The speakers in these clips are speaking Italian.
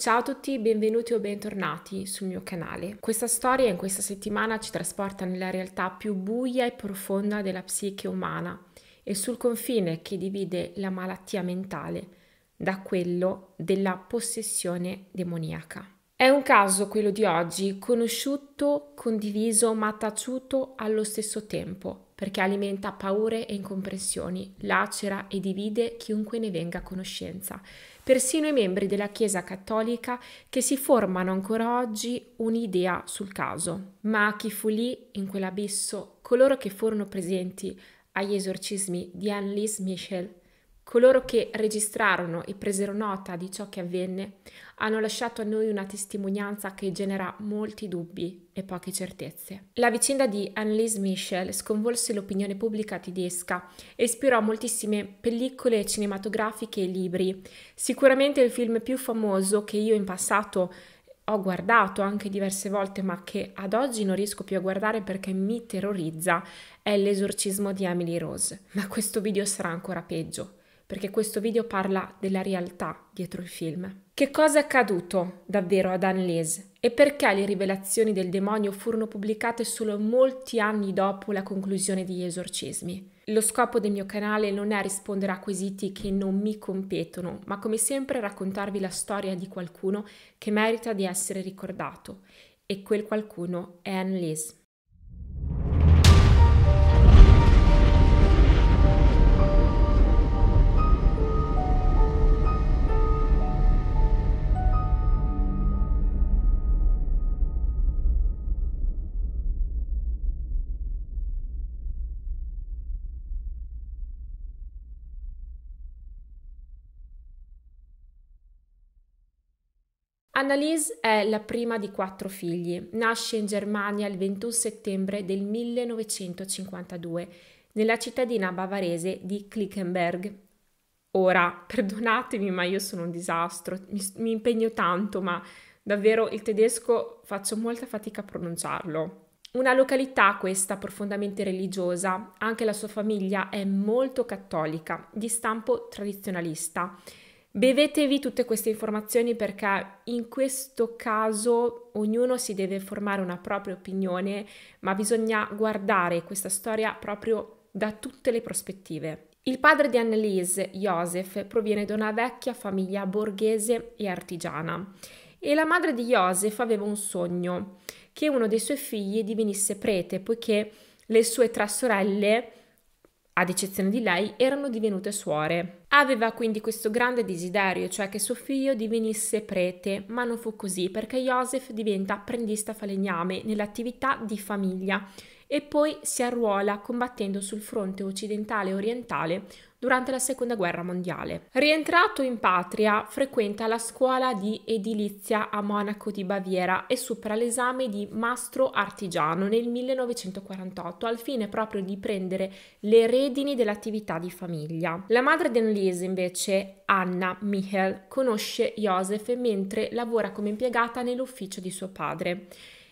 Ciao a tutti, benvenuti o bentornati sul mio canale. Questa storia in questa settimana ci trasporta nella realtà più buia e profonda della psiche umana e sul confine che divide la malattia mentale da quello della possessione demoniaca. È un caso quello di oggi conosciuto, condiviso ma taciuto allo stesso tempo, perché alimenta paure e incomprensioni, lacera e divide chiunque ne venga a conoscenza persino i membri della Chiesa cattolica che si formano ancora oggi un'idea sul caso. Ma chi fu lì, in quell'abisso, coloro che furono presenti agli esorcismi di Annelise Michel Coloro che registrarono e presero nota di ciò che avvenne hanno lasciato a noi una testimonianza che genera molti dubbi e poche certezze. La vicenda di Annelise Michel sconvolse l'opinione pubblica tedesca e ispirò moltissime pellicole cinematografiche e libri. Sicuramente il film più famoso che io in passato ho guardato anche diverse volte, ma che ad oggi non riesco più a guardare perché mi terrorizza, è L'esorcismo di Emily Rose. Ma questo video sarà ancora peggio perché questo video parla della realtà dietro il film. Che cosa è accaduto davvero ad Annelise e perché le rivelazioni del demonio furono pubblicate solo molti anni dopo la conclusione degli esorcismi? Lo scopo del mio canale non è rispondere a quesiti che non mi competono, ma come sempre raccontarvi la storia di qualcuno che merita di essere ricordato e quel qualcuno è Annelise. Annalise è la prima di quattro figli. Nasce in Germania il 21 settembre del 1952 nella cittadina bavarese di Klickenberg. Ora, perdonatemi, ma io sono un disastro, mi, mi impegno tanto, ma davvero il tedesco faccio molta fatica a pronunciarlo. Una località questa profondamente religiosa, anche la sua famiglia è molto cattolica, di stampo tradizionalista Bevetevi tutte queste informazioni perché in questo caso ognuno si deve formare una propria opinione, ma bisogna guardare questa storia proprio da tutte le prospettive. Il padre di Annelise, Joseph, proviene da una vecchia famiglia borghese e artigiana e la madre di Joseph aveva un sogno, che uno dei suoi figli divenisse prete, poiché le sue tre sorelle ad eccezione di lei, erano divenute suore. Aveva quindi questo grande desiderio, cioè che suo figlio divenisse prete, ma non fu così perché Joseph diventa apprendista falegname nell'attività di famiglia e poi si arruola combattendo sul fronte occidentale e orientale durante la seconda guerra mondiale. Rientrato in patria, frequenta la scuola di edilizia a Monaco di Baviera e supera l'esame di mastro artigiano nel 1948 al fine proprio di prendere le redini dell'attività di famiglia. La madre di Annelise invece, Anna Michel, conosce Joseph mentre lavora come impiegata nell'ufficio di suo padre.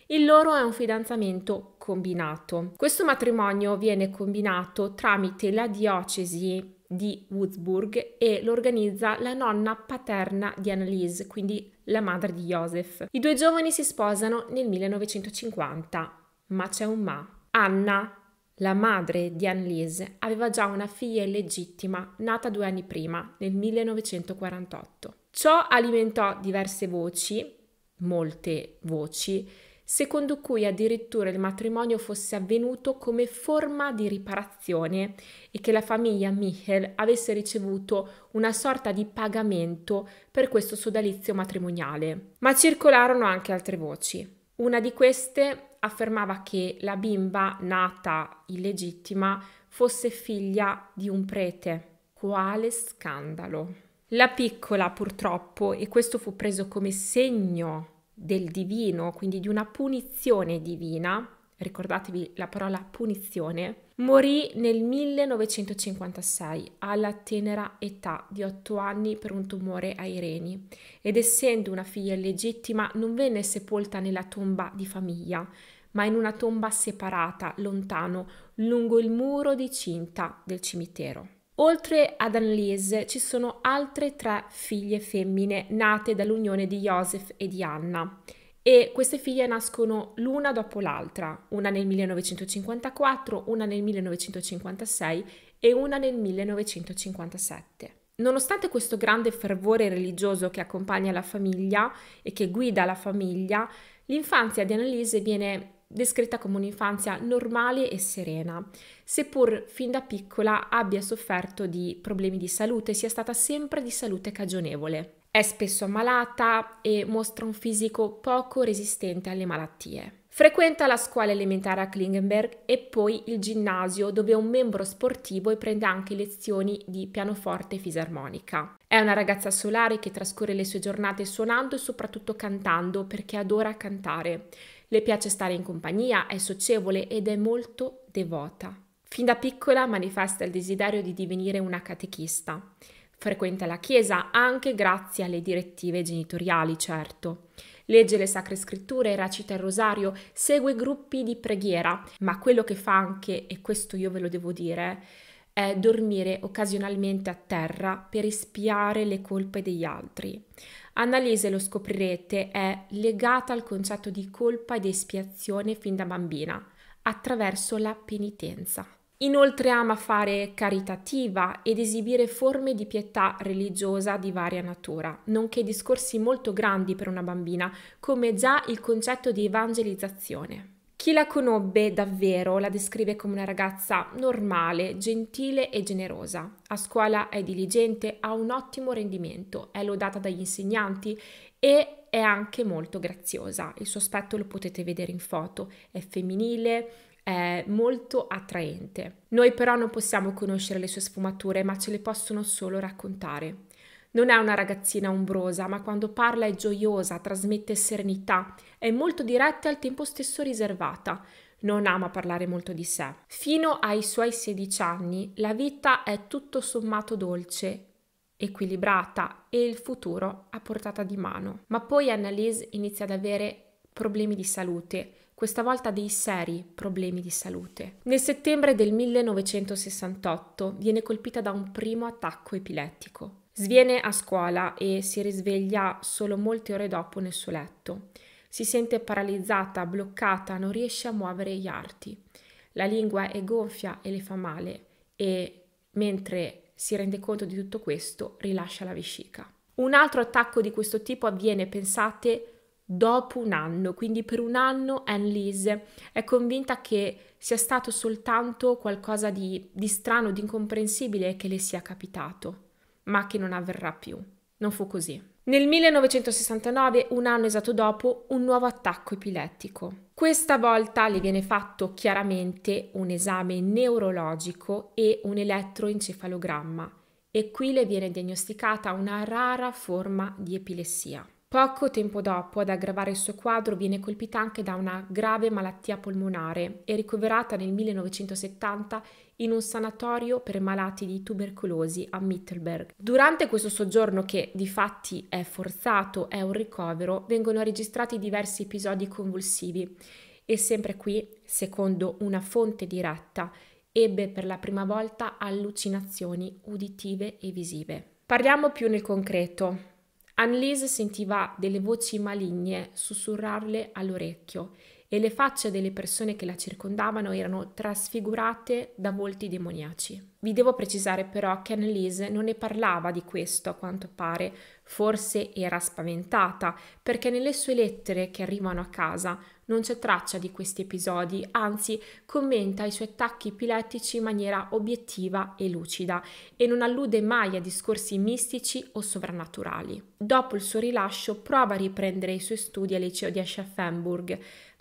Il loro è un fidanzamento combinato. Questo matrimonio viene combinato tramite la diocesi di Würzburg e lo organizza la nonna paterna di Annelise, quindi la madre di Joseph. I due giovani si sposano nel 1950, ma c'è un ma. Anna, la madre di Annelise, aveva già una figlia illegittima nata due anni prima, nel 1948. Ciò alimentò diverse voci, molte voci, secondo cui addirittura il matrimonio fosse avvenuto come forma di riparazione e che la famiglia Michel avesse ricevuto una sorta di pagamento per questo sodalizio matrimoniale. Ma circolarono anche altre voci. Una di queste affermava che la bimba nata illegittima fosse figlia di un prete. Quale scandalo! La piccola purtroppo, e questo fu preso come segno del divino, quindi di una punizione divina, ricordatevi la parola punizione, morì nel 1956 alla tenera età di 8 anni per un tumore ai reni ed essendo una figlia illegittima non venne sepolta nella tomba di famiglia, ma in una tomba separata, lontano, lungo il muro di cinta del cimitero. Oltre ad Annelise ci sono altre tre figlie femmine nate dall'unione di Joseph e di Anna e queste figlie nascono l'una dopo l'altra, una nel 1954, una nel 1956 e una nel 1957. Nonostante questo grande fervore religioso che accompagna la famiglia e che guida la famiglia, l'infanzia di Annalise viene descritta come un'infanzia normale e serena, seppur fin da piccola abbia sofferto di problemi di salute, sia stata sempre di salute cagionevole. È spesso ammalata e mostra un fisico poco resistente alle malattie. Frequenta la scuola elementare a Klingenberg e poi il ginnasio dove è un membro sportivo e prende anche lezioni di pianoforte e fisarmonica. È una ragazza solare che trascorre le sue giornate suonando e soprattutto cantando perché adora cantare. Le piace stare in compagnia, è socievole ed è molto devota. Fin da piccola manifesta il desiderio di divenire una catechista. Frequenta la chiesa anche grazie alle direttive genitoriali, certo legge le sacre scritture, recita il rosario, segue gruppi di preghiera, ma quello che fa anche, e questo io ve lo devo dire, è dormire occasionalmente a terra per espiare le colpe degli altri. Annalise, lo scoprirete, è legata al concetto di colpa ed espiazione fin da bambina, attraverso la penitenza. Inoltre ama fare caritativa ed esibire forme di pietà religiosa di varia natura, nonché discorsi molto grandi per una bambina, come già il concetto di evangelizzazione. Chi la conobbe davvero la descrive come una ragazza normale, gentile e generosa. A scuola è diligente, ha un ottimo rendimento, è lodata dagli insegnanti e è anche molto graziosa. Il suo aspetto lo potete vedere in foto, è femminile, è molto attraente. Noi però non possiamo conoscere le sue sfumature, ma ce le possono solo raccontare. Non è una ragazzina ombrosa, ma quando parla è gioiosa, trasmette serenità, è molto diretta e al tempo stesso riservata. Non ama parlare molto di sé. Fino ai suoi 16 anni la vita è tutto sommato dolce, equilibrata e il futuro a portata di mano. Ma poi Annalise inizia ad avere problemi di salute, questa volta dei seri problemi di salute. Nel settembre del 1968 viene colpita da un primo attacco epilettico. Sviene a scuola e si risveglia solo molte ore dopo nel suo letto. Si sente paralizzata, bloccata, non riesce a muovere gli arti. La lingua è gonfia e le fa male e mentre si rende conto di tutto questo rilascia la vescica. Un altro attacco di questo tipo avviene, pensate, dopo un anno, quindi per un anno Annelise è convinta che sia stato soltanto qualcosa di, di strano, di incomprensibile che le sia capitato, ma che non avverrà più. Non fu così. Nel 1969, un anno esatto dopo, un nuovo attacco epilettico. Questa volta le viene fatto chiaramente un esame neurologico e un elettroencefalogramma e qui le viene diagnosticata una rara forma di epilessia. Poco tempo dopo, ad aggravare il suo quadro, viene colpita anche da una grave malattia polmonare e ricoverata nel 1970 in un sanatorio per malati di tubercolosi a Mittelberg. Durante questo soggiorno, che di fatti è forzato, è un ricovero, vengono registrati diversi episodi convulsivi e sempre qui, secondo una fonte diretta, ebbe per la prima volta allucinazioni uditive e visive. Parliamo più nel concreto. Annelise sentiva delle voci maligne sussurrarle all'orecchio e le facce delle persone che la circondavano erano trasfigurate da volti demoniaci. Vi devo precisare però che Annelise non ne parlava di questo a quanto pare, forse era spaventata, perché nelle sue lettere che arrivano a casa non c'è traccia di questi episodi, anzi commenta i suoi attacchi epilettici in maniera obiettiva e lucida e non allude mai a discorsi mistici o sovrannaturali. Dopo il suo rilascio prova a riprendere i suoi studi al liceo di Aschaffenburg,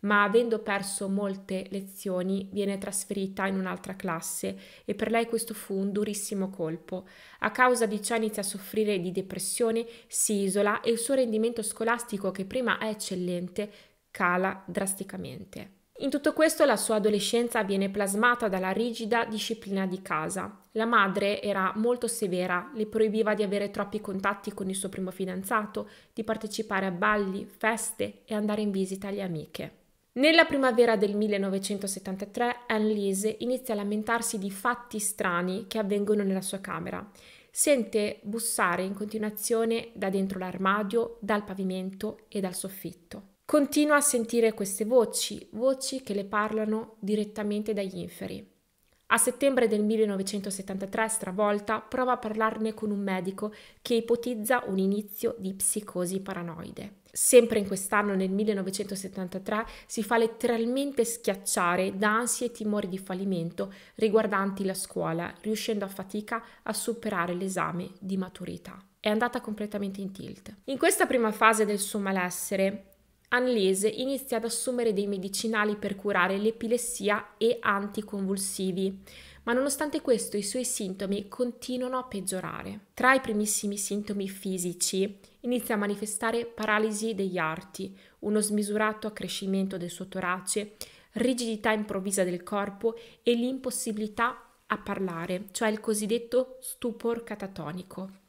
ma avendo perso molte lezioni viene trasferita in un'altra classe e per lei questo fu un durissimo colpo. A causa di ciò inizia a soffrire di depressione, si isola e il suo rendimento scolastico, che prima è eccellente, cala drasticamente. In tutto questo la sua adolescenza viene plasmata dalla rigida disciplina di casa. La madre era molto severa, le proibiva di avere troppi contatti con il suo primo fidanzato, di partecipare a balli, feste e andare in visita alle amiche. Nella primavera del 1973 Annelise inizia a lamentarsi di fatti strani che avvengono nella sua camera. Sente bussare in continuazione da dentro l'armadio, dal pavimento e dal soffitto. Continua a sentire queste voci, voci che le parlano direttamente dagli inferi. A settembre del 1973, stravolta, prova a parlarne con un medico che ipotizza un inizio di psicosi paranoide. Sempre in quest'anno, nel 1973, si fa letteralmente schiacciare da ansie e timori di fallimento riguardanti la scuola, riuscendo a fatica a superare l'esame di maturità. È andata completamente in tilt. In questa prima fase del suo malessere, Annelise inizia ad assumere dei medicinali per curare l'epilessia e anticonvulsivi, ma nonostante questo i suoi sintomi continuano a peggiorare. Tra i primissimi sintomi fisici inizia a manifestare paralisi degli arti, uno smisurato accrescimento del suo torace, rigidità improvvisa del corpo e l'impossibilità a parlare, cioè il cosiddetto stupor catatonico.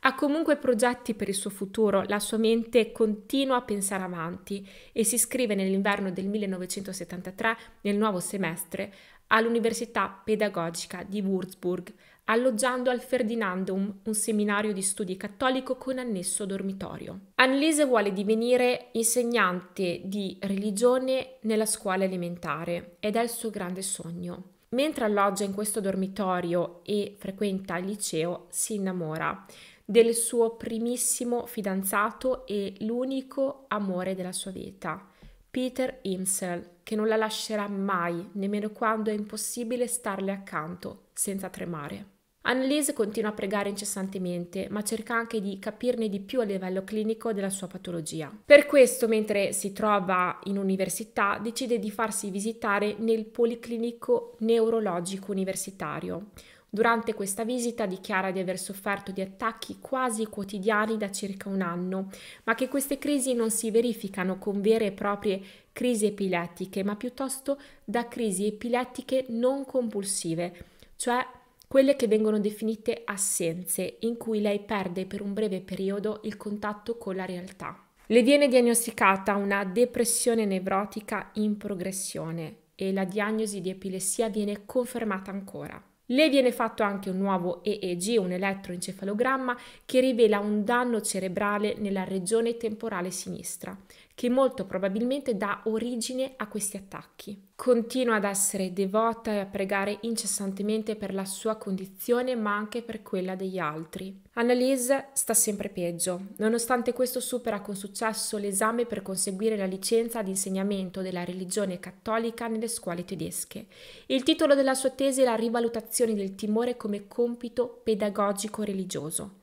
Ha comunque progetti per il suo futuro, la sua mente continua a pensare avanti e si iscrive nell'inverno del 1973, nel nuovo semestre, all'Università Pedagogica di Würzburg, alloggiando al Ferdinandum, un seminario di studi cattolico con annesso dormitorio. Annelise vuole divenire insegnante di religione nella scuola elementare ed è il suo grande sogno. Mentre alloggia in questo dormitorio e frequenta il liceo, si innamora del suo primissimo fidanzato e l'unico amore della sua vita, Peter Imsel, che non la lascerà mai, nemmeno quando è impossibile starle accanto, senza tremare. Annelise continua a pregare incessantemente, ma cerca anche di capirne di più a livello clinico della sua patologia. Per questo, mentre si trova in università, decide di farsi visitare nel Policlinico Neurologico Universitario, Durante questa visita dichiara di aver sofferto di attacchi quasi quotidiani da circa un anno, ma che queste crisi non si verificano con vere e proprie crisi epilettiche, ma piuttosto da crisi epilettiche non compulsive, cioè quelle che vengono definite assenze, in cui lei perde per un breve periodo il contatto con la realtà. Le viene diagnosticata una depressione nevrotica in progressione e la diagnosi di epilessia viene confermata ancora. Le viene fatto anche un nuovo EEG, un elettroencefalogramma, che rivela un danno cerebrale nella regione temporale sinistra, che molto probabilmente dà origine a questi attacchi. Continua ad essere devota e a pregare incessantemente per la sua condizione, ma anche per quella degli altri. Annalise sta sempre peggio. Nonostante questo supera con successo l'esame per conseguire la licenza di insegnamento della religione cattolica nelle scuole tedesche. Il titolo della sua tesi è la rivalutazione del timore come compito pedagogico religioso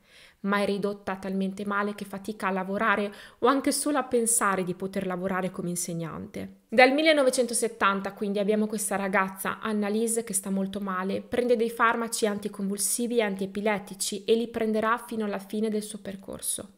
ma è ridotta talmente male che fatica a lavorare o anche solo a pensare di poter lavorare come insegnante. Dal 1970 quindi abbiamo questa ragazza, Annalise, che sta molto male, prende dei farmaci anticonvulsivi e antiepilettici e li prenderà fino alla fine del suo percorso.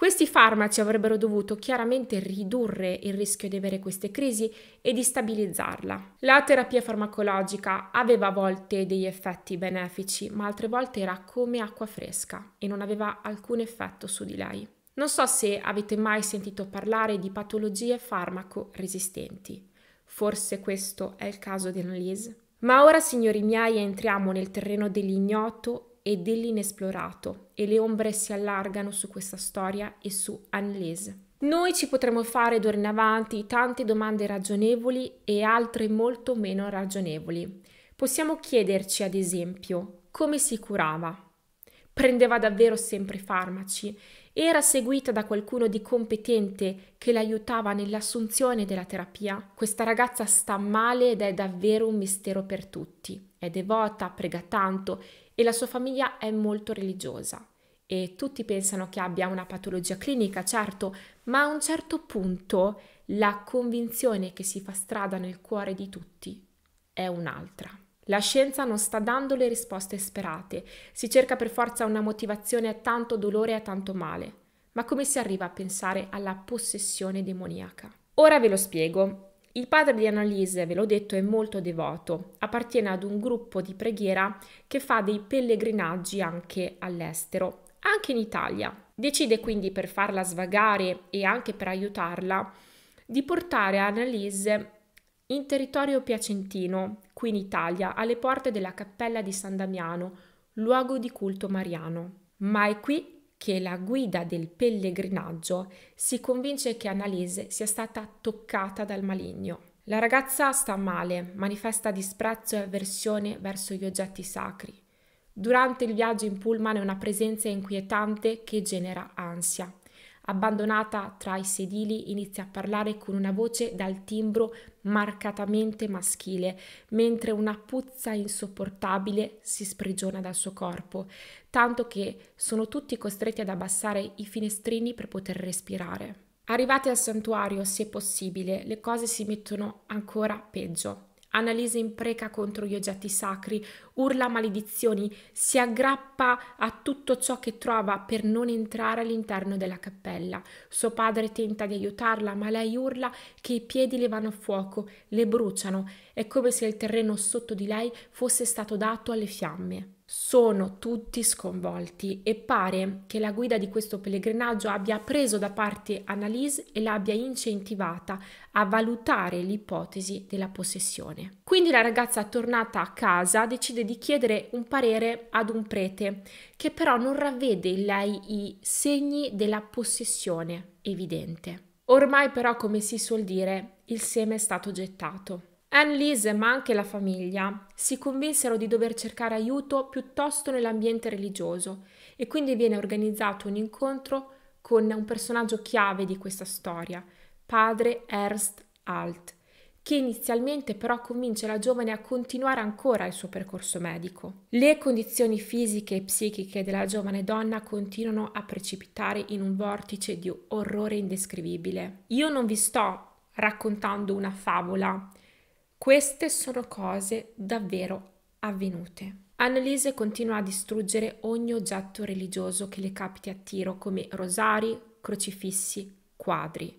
Questi farmaci avrebbero dovuto chiaramente ridurre il rischio di avere queste crisi e di stabilizzarla. La terapia farmacologica aveva a volte degli effetti benefici, ma altre volte era come acqua fresca e non aveva alcun effetto su di lei. Non so se avete mai sentito parlare di patologie farmaco resistenti. Forse questo è il caso di Annalise. Ma ora, signori miei, entriamo nel terreno dell'ignoto e dell'inesplorato e le ombre si allargano su questa storia e su Annelise. Noi ci potremo fare d'ora in avanti tante domande ragionevoli e altre molto meno ragionevoli. Possiamo chiederci, ad esempio, come si curava? Prendeva davvero sempre farmaci? Era seguita da qualcuno di competente che l'aiutava nell'assunzione della terapia? Questa ragazza sta male ed è davvero un mistero per tutti. È devota, prega tanto e la sua famiglia è molto religiosa e tutti pensano che abbia una patologia clinica, certo, ma a un certo punto la convinzione che si fa strada nel cuore di tutti è un'altra. La scienza non sta dando le risposte sperate, si cerca per forza una motivazione a tanto dolore e a tanto male. Ma come si arriva a pensare alla possessione demoniaca? Ora ve lo spiego. Il padre di Annalise, ve l'ho detto, è molto devoto, appartiene ad un gruppo di preghiera che fa dei pellegrinaggi anche all'estero, anche in Italia. Decide quindi per farla svagare e anche per aiutarla di portare Annalise in territorio piacentino, qui in Italia, alle porte della cappella di San Damiano, luogo di culto mariano. Ma è qui che la guida del pellegrinaggio si convince che Annalise sia stata toccata dal maligno. La ragazza sta male, manifesta disprezzo e avversione verso gli oggetti sacri. Durante il viaggio in pullman è una presenza inquietante che genera ansia. Abbandonata tra i sedili, inizia a parlare con una voce dal timbro marcatamente maschile, mentre una puzza insopportabile si sprigiona dal suo corpo, tanto che sono tutti costretti ad abbassare i finestrini per poter respirare. Arrivati al santuario, se possibile, le cose si mettono ancora peggio. Annalisa impreca contro gli oggetti sacri, urla maledizioni, si aggrappa a tutto ciò che trova per non entrare all'interno della cappella. Suo padre tenta di aiutarla, ma lei urla che i piedi le vanno a fuoco, le bruciano. È come se il terreno sotto di lei fosse stato dato alle fiamme. Sono tutti sconvolti e pare che la guida di questo pellegrinaggio abbia preso da parte Annalise e l'abbia incentivata a valutare l'ipotesi della possessione. Quindi la ragazza tornata a casa decide di chiedere un parere ad un prete che però non ravvede in lei i segni della possessione evidente. Ormai però, come si suol dire, il seme è stato gettato. Anne-Lise, ma anche la famiglia, si convinsero di dover cercare aiuto piuttosto nell'ambiente religioso e quindi viene organizzato un incontro con un personaggio chiave di questa storia, padre Ernst Alt, che inizialmente però convince la giovane a continuare ancora il suo percorso medico. Le condizioni fisiche e psichiche della giovane donna continuano a precipitare in un vortice di orrore indescrivibile. Io non vi sto raccontando una favola, queste sono cose davvero avvenute. Annalise continua a distruggere ogni oggetto religioso che le capiti a tiro, come rosari, crocifissi, quadri.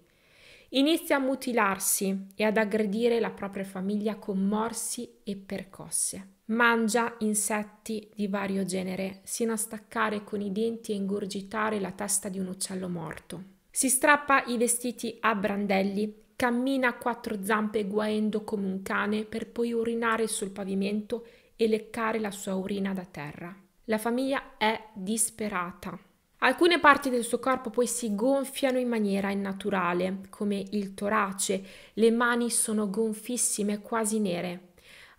Inizia a mutilarsi e ad aggredire la propria famiglia con morsi e percosse. Mangia insetti di vario genere, sino a staccare con i denti e ingurgitare la testa di un uccello morto. Si strappa i vestiti a brandelli cammina a quattro zampe guaendo come un cane per poi urinare sul pavimento e leccare la sua urina da terra. La famiglia è disperata. Alcune parti del suo corpo poi si gonfiano in maniera innaturale, come il torace, le mani sono gonfissime, quasi nere.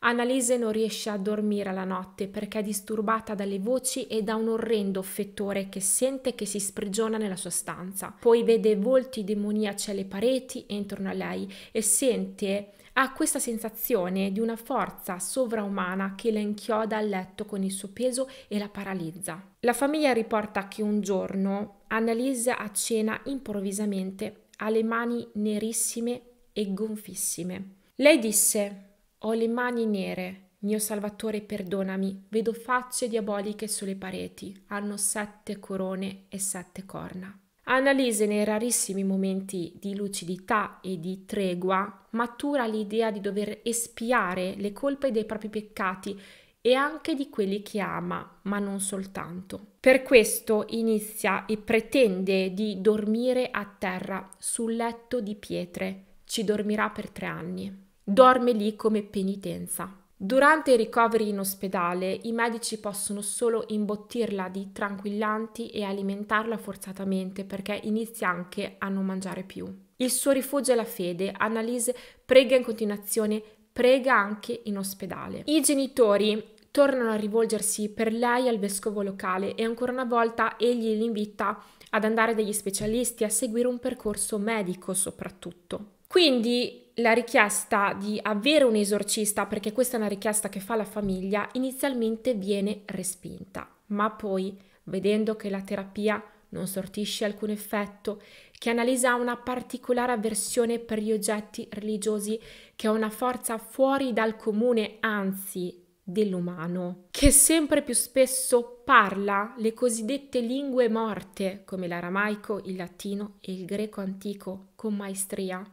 Annalise non riesce a dormire la notte perché è disturbata dalle voci e da un orrendo fettore che sente che si sprigiona nella sua stanza. Poi vede volti demoniaci alle pareti e intorno a lei e sente ha questa sensazione di una forza sovraumana che la inchioda al letto con il suo peso e la paralizza. La famiglia riporta che un giorno Annalise a cena improvvisamente ha le mani nerissime e gonfissime. Lei disse ho le mani nere, mio Salvatore perdonami, vedo facce diaboliche sulle pareti, hanno sette corone e sette corna. Annalise nei rarissimi momenti di lucidità e di tregua matura l'idea di dover espiare le colpe dei propri peccati e anche di quelli che ama, ma non soltanto. Per questo inizia e pretende di dormire a terra sul letto di pietre. Ci dormirà per tre anni dorme lì come penitenza. Durante i ricoveri in ospedale i medici possono solo imbottirla di tranquillanti e alimentarla forzatamente perché inizia anche a non mangiare più. Il suo rifugio è la fede. Annalise prega in continuazione, prega anche in ospedale. I genitori tornano a rivolgersi per lei al vescovo locale e ancora una volta egli li invita ad andare dagli specialisti, a seguire un percorso medico soprattutto. Quindi la richiesta di avere un esorcista, perché questa è una richiesta che fa la famiglia, inizialmente viene respinta, ma poi, vedendo che la terapia non sortisce alcun effetto, che Annalisa ha una particolare avversione per gli oggetti religiosi, che ha una forza fuori dal comune, anzi dell'umano, che sempre più spesso parla le cosiddette lingue morte, come l'aramaico, il latino e il greco antico, con maestria,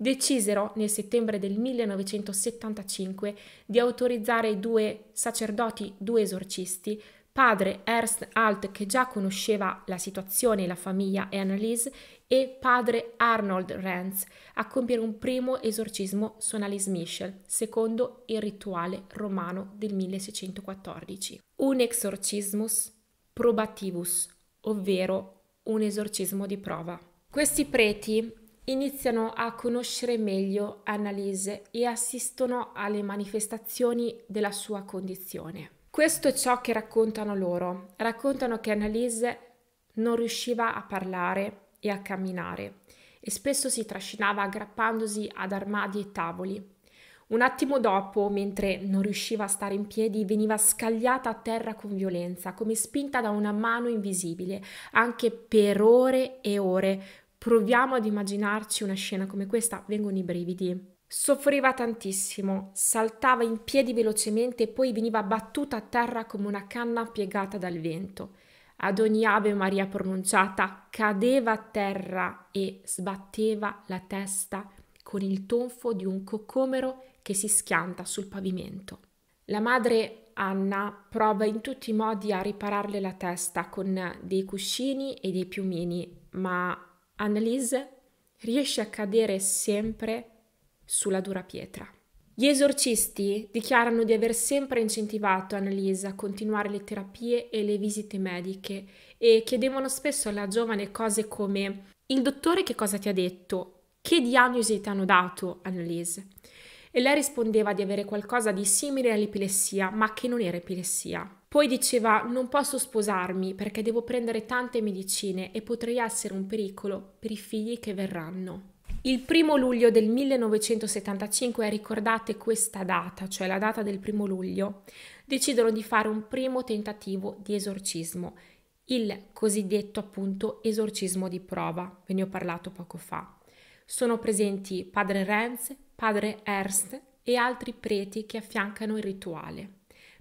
decisero nel settembre del 1975 di autorizzare due sacerdoti, due esorcisti, padre Ernst Alt che già conosceva la situazione e la famiglia e Annalise e padre Arnold Renz a compiere un primo esorcismo su Annalise Michel, secondo il rituale romano del 1614. Un exorcismus probativus, ovvero un esorcismo di prova. Questi preti iniziano a conoscere meglio Annalise e assistono alle manifestazioni della sua condizione. Questo è ciò che raccontano loro. Raccontano che Annalise non riusciva a parlare e a camminare e spesso si trascinava aggrappandosi ad armadi e tavoli. Un attimo dopo, mentre non riusciva a stare in piedi, veniva scagliata a terra con violenza, come spinta da una mano invisibile, anche per ore e ore. Proviamo ad immaginarci una scena come questa, vengono i brividi. Soffriva tantissimo, saltava in piedi velocemente e poi veniva battuta a terra come una canna piegata dal vento. Ad ogni Ave Maria pronunciata cadeva a terra e sbatteva la testa con il tonfo di un coccomero che si schianta sul pavimento. La madre Anna prova in tutti i modi a ripararle la testa con dei cuscini e dei piumini, ma Annalise riesce a cadere sempre sulla dura pietra. Gli esorcisti dichiarano di aver sempre incentivato Annalisa a continuare le terapie e le visite mediche e chiedevano spesso alla giovane cose come il dottore che cosa ti ha detto? Che diagnosi ti hanno dato, Annalise? E lei rispondeva di avere qualcosa di simile all'epilessia, ma che non era epilessia. Poi diceva non posso sposarmi perché devo prendere tante medicine e potrei essere un pericolo per i figli che verranno. Il primo luglio del 1975, ricordate questa data, cioè la data del primo luglio, decidono di fare un primo tentativo di esorcismo, il cosiddetto appunto esorcismo di prova, ve ne ho parlato poco fa. Sono presenti padre Renz, padre Ernst e altri preti che affiancano il rituale,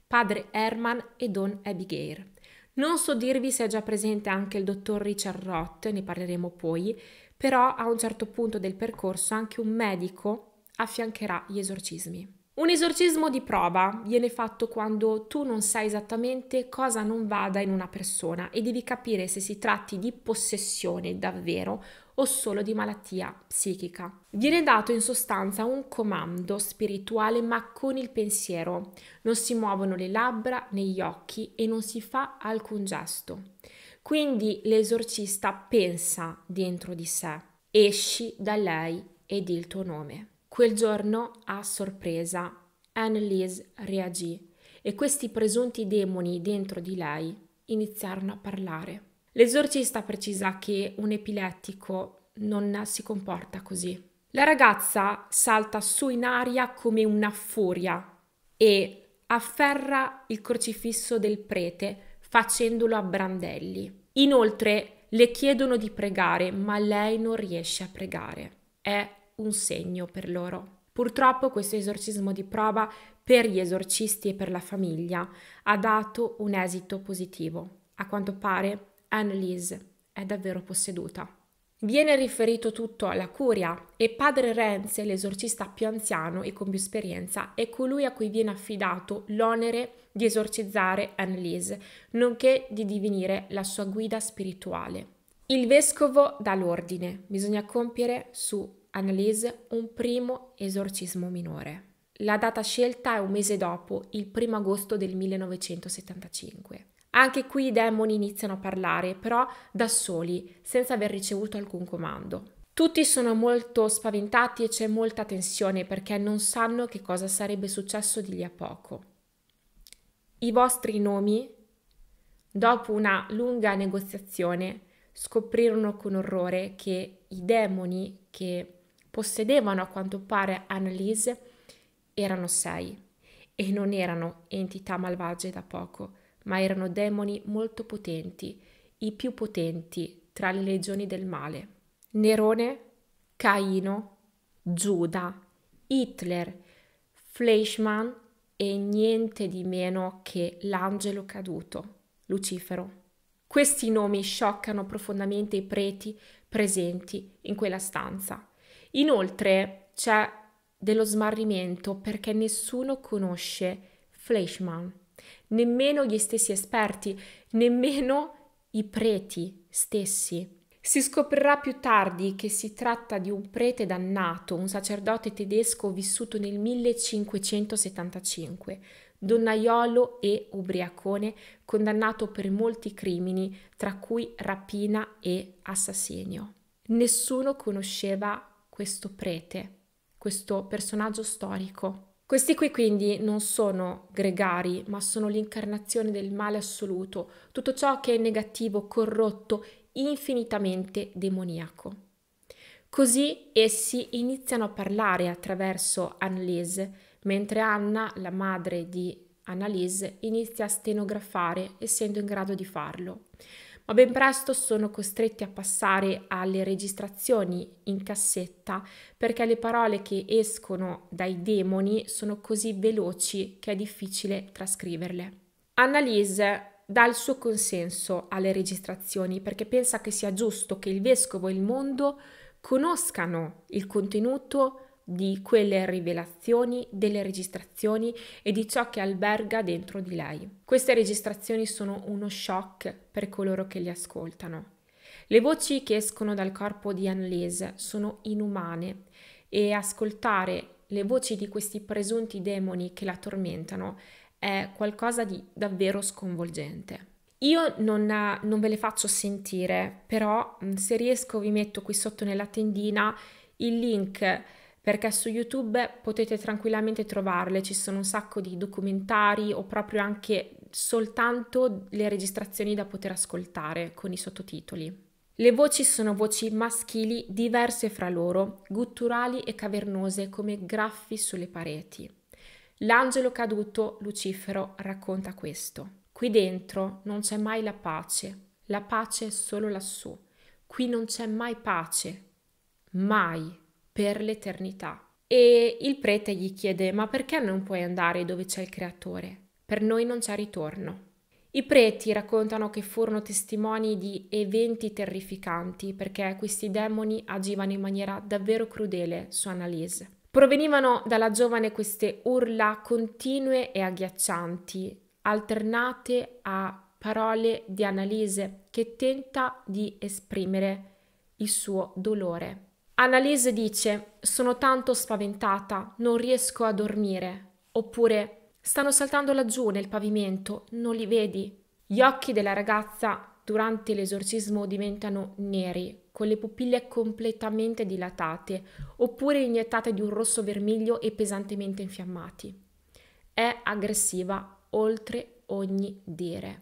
padre Hermann e don Abigail. Non so dirvi se è già presente anche il dottor Richard Roth, ne parleremo poi, però a un certo punto del percorso anche un medico affiancherà gli esorcismi. Un esorcismo di prova viene fatto quando tu non sai esattamente cosa non vada in una persona e devi capire se si tratti di possessione davvero o solo di malattia psichica. Viene dato in sostanza un comando spirituale ma con il pensiero. Non si muovono le labbra né gli occhi e non si fa alcun gesto. Quindi l'esorcista pensa dentro di sé, esci da lei ed il tuo nome. Quel giorno, a sorpresa, Annelise reagì e questi presunti demoni dentro di lei iniziarono a parlare. L'esorcista precisa che un epilettico non si comporta così. La ragazza salta su in aria come una furia e afferra il crocifisso del prete facendolo a brandelli. Inoltre le chiedono di pregare, ma lei non riesce a pregare. È un segno per loro. Purtroppo questo esorcismo di prova per gli esorcisti e per la famiglia ha dato un esito positivo. A quanto pare Annelise è davvero posseduta. Viene riferito tutto alla curia e padre Renz, l'esorcista più anziano e con più esperienza, è colui a cui viene affidato l'onere di esorcizzare Annelise, nonché di divenire la sua guida spirituale. Il vescovo dà l'ordine, bisogna compiere su Annelise un primo esorcismo minore. La data scelta è un mese dopo, il 1 agosto del 1975. Anche qui i demoni iniziano a parlare, però da soli, senza aver ricevuto alcun comando. Tutti sono molto spaventati e c'è molta tensione perché non sanno che cosa sarebbe successo di lì a poco. I vostri nomi, dopo una lunga negoziazione, scoprirono con orrore che i demoni che possedevano a quanto pare Annalise erano sei e non erano entità malvagie da poco ma erano demoni molto potenti, i più potenti tra le legioni del male. Nerone, Caino, Giuda, Hitler, Fleischmann e niente di meno che l'angelo caduto, Lucifero. Questi nomi scioccano profondamente i preti presenti in quella stanza. Inoltre c'è dello smarrimento perché nessuno conosce Fleischmann nemmeno gli stessi esperti, nemmeno i preti stessi. Si scoprirà più tardi che si tratta di un prete dannato, un sacerdote tedesco vissuto nel 1575, donnaiolo e ubriacone, condannato per molti crimini, tra cui rapina e assassinio. Nessuno conosceva questo prete, questo personaggio storico. Questi qui quindi non sono gregari, ma sono l'incarnazione del male assoluto, tutto ciò che è negativo, corrotto, infinitamente demoniaco. Così essi iniziano a parlare attraverso Annalise, mentre Anna, la madre di Annalise, inizia a stenografare, essendo in grado di farlo ma ben presto sono costretti a passare alle registrazioni in cassetta perché le parole che escono dai demoni sono così veloci che è difficile trascriverle. Annalise dà il suo consenso alle registrazioni perché pensa che sia giusto che il vescovo e il mondo conoscano il contenuto di quelle rivelazioni, delle registrazioni e di ciò che alberga dentro di lei. Queste registrazioni sono uno shock per coloro che li ascoltano. Le voci che escono dal corpo di Annelise sono inumane e ascoltare le voci di questi presunti demoni che la tormentano è qualcosa di davvero sconvolgente. Io non, non, ve le faccio sentire, però se riesco vi metto qui sotto nella tendina il link perché su YouTube potete tranquillamente trovarle, ci sono un sacco di documentari o proprio anche soltanto le registrazioni da poter ascoltare con i sottotitoli. Le voci sono voci maschili diverse fra loro, gutturali e cavernose come graffi sulle pareti. L'angelo caduto, Lucifero, racconta questo. Qui dentro non c'è mai la pace, la pace è solo lassù. Qui non c'è mai pace, mai per l'eternità. E il prete gli chiede: Ma perché non puoi andare dove c'è il creatore? Per noi non c'è ritorno. I preti raccontano che furono testimoni di eventi terrificanti perché questi demoni agivano in maniera davvero crudele su Annalise. Provenivano dalla giovane queste urla continue e agghiaccianti, alternate a parole di Annalise che tenta di esprimere il suo dolore. Annalise dice: Sono tanto spaventata, non riesco a dormire. Oppure stanno saltando laggiù nel pavimento, non li vedi? Gli occhi della ragazza durante l'esorcismo diventano neri, con le pupille completamente dilatate, oppure iniettate di un rosso vermiglio e pesantemente infiammati. È aggressiva oltre ogni dire.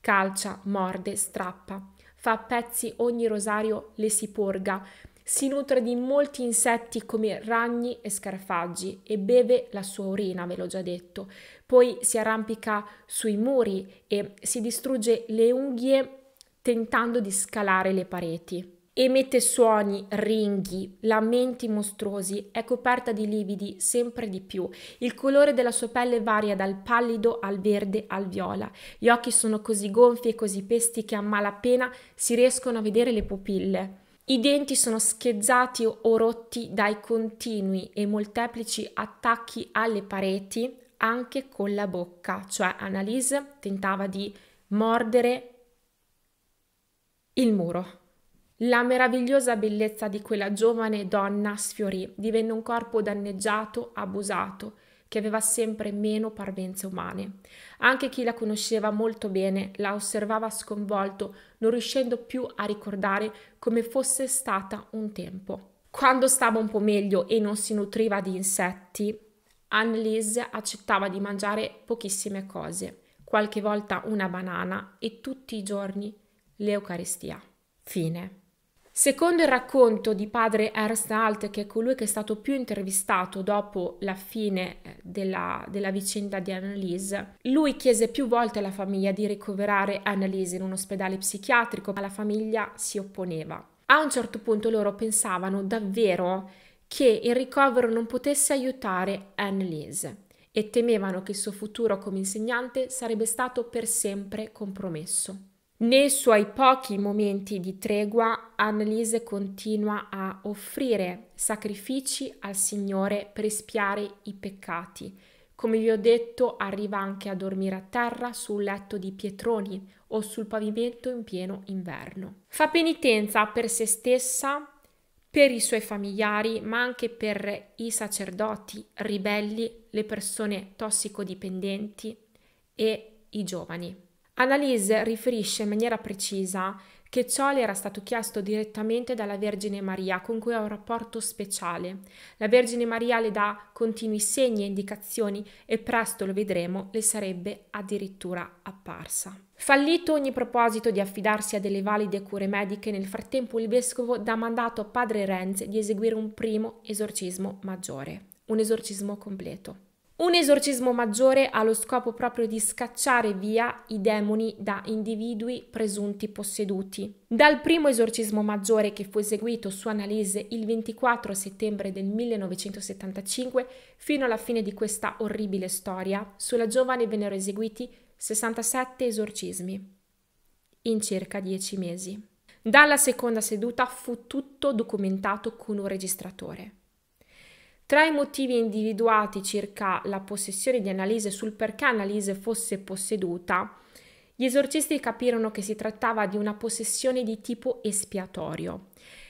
Calcia, morde, strappa, fa a pezzi ogni rosario le si porga, si nutre di molti insetti come ragni e scarafaggi e beve la sua urina, ve l'ho già detto. Poi si arrampica sui muri e si distrugge le unghie tentando di scalare le pareti. Emette suoni, ringhi, lamenti mostruosi, è coperta di lividi sempre di più. Il colore della sua pelle varia dal pallido al verde al viola. Gli occhi sono così gonfi e così pesti che a malapena si riescono a vedere le pupille. I denti sono schezzati o rotti dai continui e molteplici attacchi alle pareti anche con la bocca, cioè Annalise tentava di mordere il muro. La meravigliosa bellezza di quella giovane donna sfiorì, divenne un corpo danneggiato, abusato, che aveva sempre meno parvenze umane. Anche chi la conosceva molto bene la osservava sconvolto, non riuscendo più a ricordare come fosse stata un tempo. Quando stava un po' meglio e non si nutriva di insetti, Annelise accettava di mangiare pochissime cose, qualche volta una banana e tutti i giorni l'Eucaristia. Fine. Secondo il racconto di padre Ernst Alt, che è colui che è stato più intervistato dopo la fine eh, della, della vicenda di Annalise, lui chiese più volte alla famiglia di ricoverare Annalise in un ospedale psichiatrico, ma la famiglia si opponeva. A un certo punto loro pensavano davvero che il ricovero non potesse aiutare Annalise e temevano che il suo futuro come insegnante sarebbe stato per sempre compromesso. Nei suoi pochi momenti di tregua, Annalise continua a offrire sacrifici al Signore per espiare i peccati, Come vi ho detto, arriva anche a dormire a terra sul letto di pietroni o sul pavimento in pieno inverno. Fa penitenza per se stessa, per i suoi familiari, ma anche per i sacerdoti ribelli, le persone tossicodipendenti e i giovani. Annalise riferisce in maniera precisa che ciò le era stato chiesto direttamente dalla Vergine Maria, con cui ha un rapporto speciale. La Vergine Maria le dà continui segni e indicazioni e presto lo vedremo, le sarebbe addirittura apparsa. Fallito ogni proposito di affidarsi a delle valide cure mediche, nel frattempo il vescovo dà mandato a padre Renz di eseguire un primo esorcismo maggiore, un esorcismo completo. Un esorcismo maggiore ha lo scopo proprio di scacciare via i demoni da individui presunti posseduti. Dal primo esorcismo maggiore che fu eseguito su Annalise il 24 settembre del 1975 fino alla fine di questa orribile storia, sulla giovane vennero eseguiti 67 esorcismi in circa 10 mesi. Dalla seconda seduta fu tutto documentato con un registratore. Tra i motivi individuati circa la possessione di Annalise sul perché Annalise fosse posseduta, gli esorcisti capirono che si trattava di una possessione di tipo espiatorio.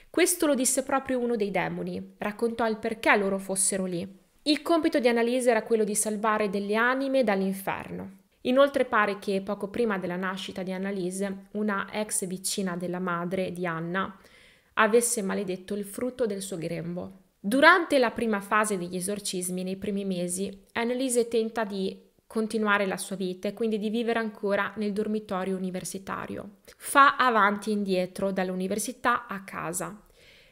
Questo lo disse proprio uno dei demoni, raccontò il perché loro fossero lì. Il compito di Annalise era quello di salvare delle anime dall'inferno. Inoltre pare che poco prima della nascita di Annalise, una ex vicina della madre di Anna avesse maledetto il frutto del suo grembo. Durante la prima fase degli esorcismi, nei primi mesi, Annelise tenta di continuare la sua vita e quindi di vivere ancora nel dormitorio universitario. Fa avanti e indietro dall'università a casa.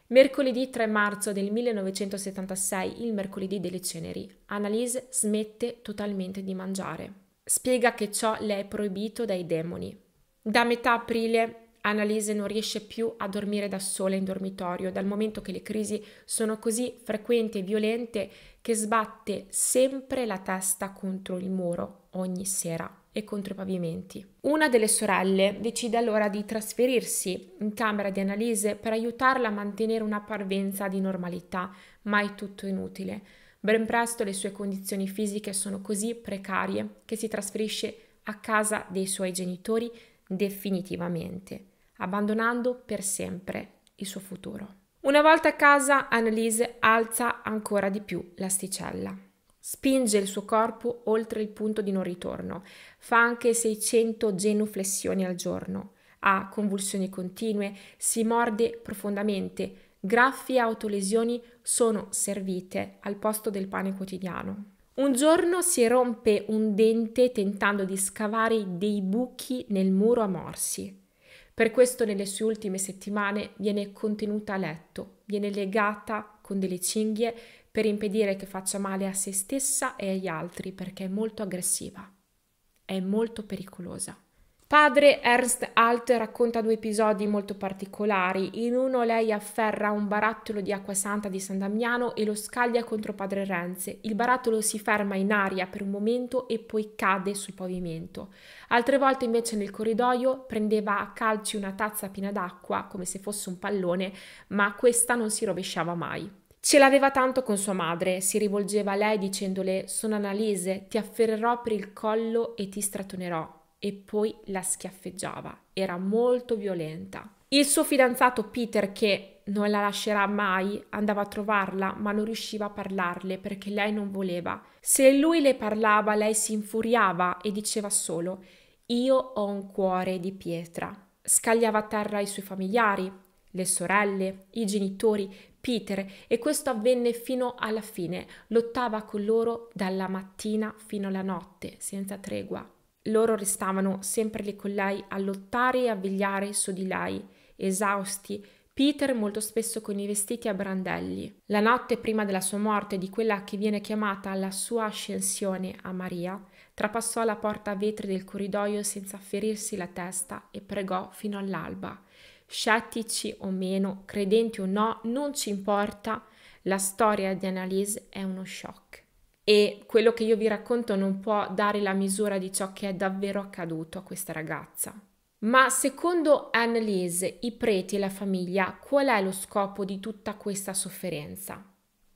Mercoledì 3 marzo del 1976, il mercoledì delle ceneri, Annalise smette totalmente di mangiare. Spiega che ciò le è proibito dai demoni. Da metà aprile Annalise non riesce più a dormire da sola in dormitorio, dal momento che le crisi sono così frequenti e violente che sbatte sempre la testa contro il muro ogni sera e contro i pavimenti. Una delle sorelle decide allora di trasferirsi in camera di Annalise per aiutarla a mantenere una parvenza di normalità, ma è tutto inutile. Ben presto le sue condizioni fisiche sono così precarie che si trasferisce a casa dei suoi genitori definitivamente abbandonando per sempre il suo futuro. Una volta a casa, Annalise alza ancora di più l'asticella. Spinge il suo corpo oltre il punto di non ritorno. Fa anche 600 genuflessioni al giorno. Ha convulsioni continue, si morde profondamente. Graffi e autolesioni sono servite al posto del pane quotidiano. Un giorno si rompe un dente tentando di scavare dei buchi nel muro a morsi. Per questo nelle sue ultime settimane viene contenuta a letto, viene legata con delle cinghie per impedire che faccia male a se stessa e agli altri perché è molto aggressiva, è molto pericolosa. Padre Ernst Alt racconta due episodi molto particolari. In uno lei afferra un barattolo di acqua santa di San Damiano e lo scaglia contro padre Renze. Il barattolo si ferma in aria per un momento e poi cade sul pavimento. Altre volte invece nel corridoio prendeva a calci una tazza piena d'acqua come se fosse un pallone, ma questa non si rovesciava mai. Ce l'aveva tanto con sua madre, si rivolgeva a lei dicendole sono Annalise, ti afferrerò per il collo e ti stratonerò e poi la schiaffeggiava. Era molto violenta. Il suo fidanzato Peter, che non la lascerà mai, andava a trovarla, ma non riusciva a parlarle perché lei non voleva. Se lui le parlava, lei si infuriava e diceva solo: Io ho un cuore di pietra. Scagliava a terra i suoi familiari, le sorelle, i genitori, Peter, e questo avvenne fino alla fine. Lottava con loro dalla mattina fino alla notte, senza tregua. Loro restavano sempre lì con lei a lottare e a vegliare su di lei, esausti, Peter molto spesso con i vestiti a brandelli. La notte prima della sua morte, di quella che viene chiamata la sua ascensione a Maria, trapassò la porta a vetri del corridoio senza ferirsi la testa e pregò fino all'alba. Scettici o meno, credenti o no, non ci importa, la storia di Annalise è uno shock e quello che io vi racconto non può dare la misura di ciò che è davvero accaduto a questa ragazza. Ma secondo Annelise, i preti e la famiglia, qual è lo scopo di tutta questa sofferenza?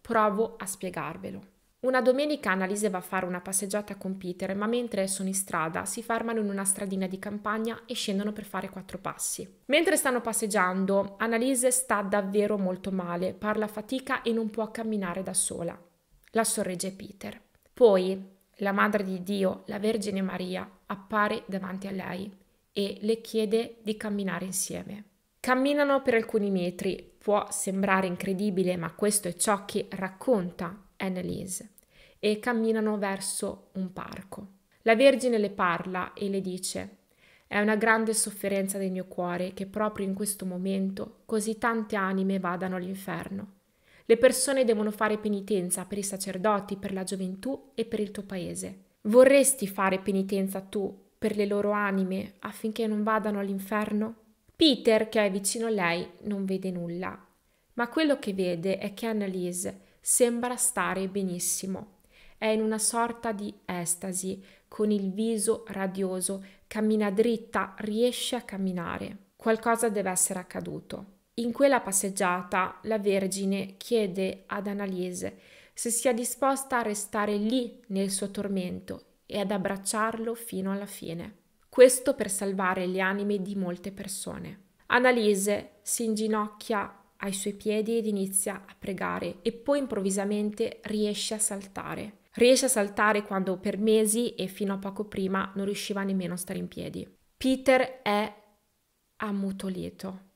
Provo a spiegarvelo. Una domenica Annalise va a fare una passeggiata con Peter, ma mentre sono in strada si fermano in una stradina di campagna e scendono per fare quattro passi. Mentre stanno passeggiando, Annalise sta davvero molto male, parla a fatica e non può camminare da sola. La sorregge Peter. Poi la Madre di Dio, la Vergine Maria, appare davanti a lei e le chiede di camminare insieme. Camminano per alcuni metri, può sembrare incredibile, ma questo è ciò che racconta Annalise e camminano verso un parco. La Vergine le parla e le dice è una grande sofferenza del mio cuore che proprio in questo momento così tante anime vadano all'inferno. Le persone devono fare penitenza per i sacerdoti, per la gioventù e per il tuo paese. Vorresti fare penitenza tu per le loro anime affinché non vadano all'inferno? Peter, che è vicino a lei, non vede nulla, ma quello che vede è che Annalise sembra stare benissimo. È in una sorta di estasi, con il viso radioso, cammina dritta, riesce a camminare. Qualcosa deve essere accaduto. In quella passeggiata la Vergine chiede ad Annalise se sia disposta a restare lì nel suo tormento e ad abbracciarlo fino alla fine. Questo per salvare le anime di molte persone. Annalise si inginocchia ai suoi piedi ed inizia a pregare e poi improvvisamente riesce a saltare. Riesce a saltare quando per mesi e fino a poco prima non riusciva nemmeno a stare in piedi. Peter è ammutolito.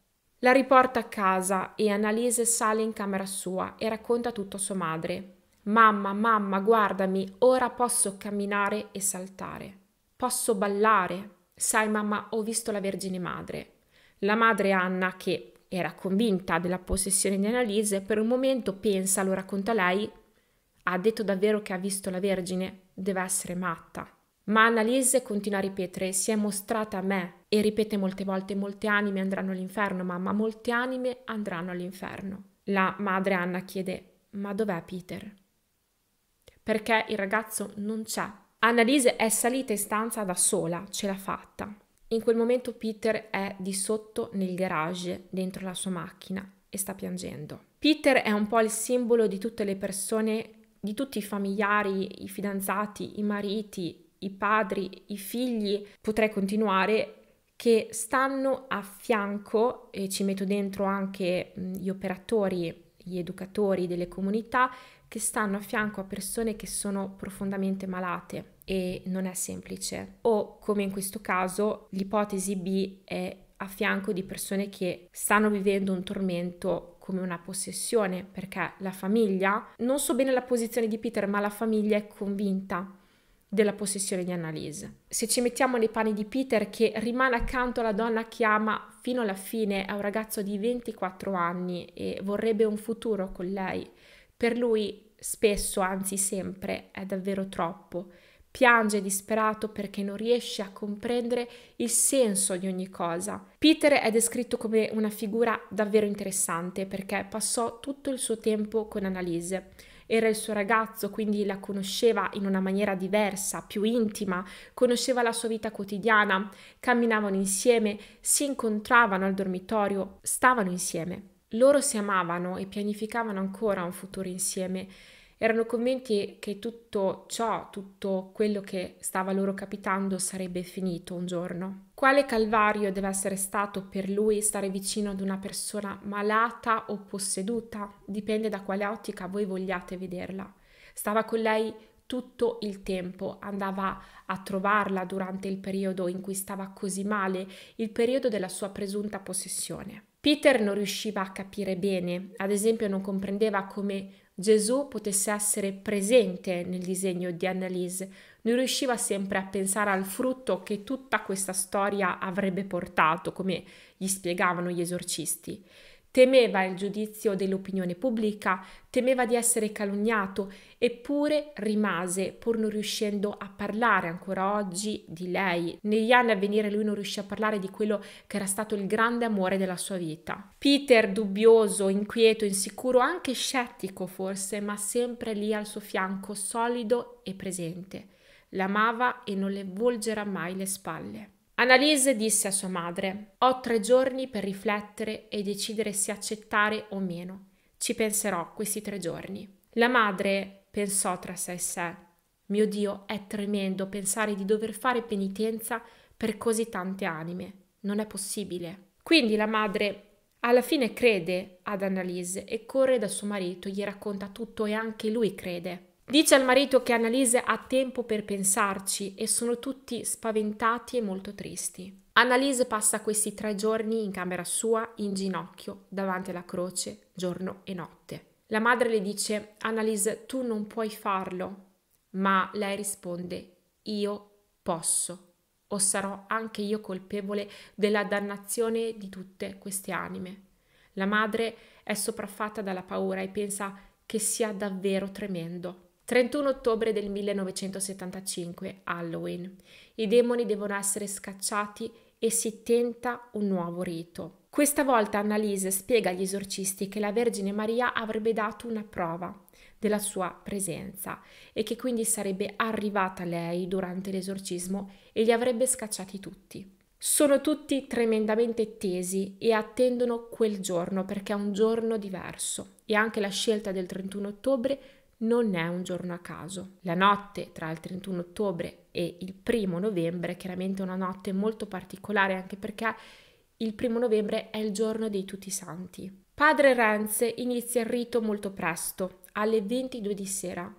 La riporta a casa e Annalise sale in camera sua e racconta tutto a sua madre. Mamma, mamma, guardami, ora posso camminare e saltare. Posso ballare. Sai, mamma, ho visto la Vergine Madre. La madre Anna, che era convinta della possessione di Annalise, per un momento pensa, lo racconta lei, ha detto davvero che ha visto la Vergine, deve essere matta. Ma Annalise continua a ripetere, si è mostrata a me e ripete molte volte, molte anime andranno all'inferno, mamma, molte anime andranno all'inferno. La madre Anna chiede, ma dov'è Peter? Perché il ragazzo non c'è. Annalise è salita in stanza da sola, ce l'ha fatta. In quel momento Peter è di sotto nel garage, dentro la sua macchina, e sta piangendo. Peter è un po' il simbolo di tutte le persone, di tutti i familiari, i fidanzati, i mariti, i padri, i figli, potrei continuare, che stanno a fianco, e ci metto dentro anche gli operatori, gli educatori delle comunità, che stanno a fianco a persone che sono profondamente malate e non è semplice. O come in questo caso l'ipotesi B è a fianco di persone che stanno vivendo un tormento come una possessione, perché la famiglia, non so bene la posizione di Peter, ma la famiglia è convinta della possessione di Annalise. Se ci mettiamo nei panni di Peter che rimane accanto alla donna che ama fino alla fine, è un ragazzo di 24 anni e vorrebbe un futuro con lei, per lui spesso, anzi sempre, è davvero troppo. Piange disperato perché non riesce a comprendere il senso di ogni cosa. Peter è descritto come una figura davvero interessante perché passò tutto il suo tempo con Annalise. Era il suo ragazzo, quindi la conosceva in una maniera diversa, più intima, conosceva la sua vita quotidiana, camminavano insieme, si incontravano al dormitorio, stavano insieme. Loro si amavano e pianificavano ancora un futuro insieme. Erano convinti che tutto ciò, tutto quello che stava loro capitando sarebbe finito un giorno. Quale calvario deve essere stato per lui stare vicino ad una persona malata o posseduta? Dipende da quale ottica voi vogliate vederla. Stava con lei tutto il tempo, andava a trovarla durante il periodo in cui stava così male, il periodo della sua presunta possessione. Peter non riusciva a capire bene, ad esempio non comprendeva come Gesù potesse essere presente nel disegno di Annalise, non riusciva sempre a pensare al frutto che tutta questa storia avrebbe portato, come gli spiegavano gli esorcisti temeva il giudizio dell'opinione pubblica, temeva di essere calunniato, eppure rimase, pur non riuscendo a parlare ancora oggi di lei. Negli anni a venire lui non riuscì a parlare di quello che era stato il grande amore della sua vita. Peter, dubbioso, inquieto, insicuro, anche scettico forse, ma sempre lì al suo fianco, solido e presente. L'amava e non le volgerà mai le spalle. Annalise disse a sua madre: Ho tre giorni per riflettere e decidere se accettare o meno. Ci penserò questi tre giorni. La madre pensò tra sé e sé. Mio Dio, è tremendo pensare di dover fare penitenza per così tante anime. Non è possibile. Quindi la madre alla fine crede ad Annalise e corre da suo marito, gli racconta tutto e anche lui crede. Dice al marito che Annalise ha tempo per pensarci e sono tutti spaventati e molto tristi. Annalise passa questi tre giorni in camera sua, in ginocchio, davanti alla croce, giorno e notte. La madre le dice: Annalise, tu non puoi farlo. Ma lei risponde: Io posso. O sarò anche io colpevole della dannazione di tutte queste anime. La madre è sopraffatta dalla paura e pensa che sia davvero tremendo. 31 ottobre del 1975, Halloween. I demoni devono essere scacciati e si tenta un nuovo rito. Questa volta Annalise spiega agli esorcisti che la Vergine Maria avrebbe dato una prova della sua presenza e che quindi sarebbe arrivata lei durante l'esorcismo e li avrebbe scacciati tutti. Sono tutti tremendamente tesi e attendono quel giorno perché è un giorno diverso e anche la scelta del 31 ottobre non è un giorno a caso. La notte tra il 31 ottobre e il primo novembre, chiaramente una notte molto particolare anche perché il primo novembre è il giorno dei tutti santi. Padre Renze inizia il rito molto presto, alle 22 di sera.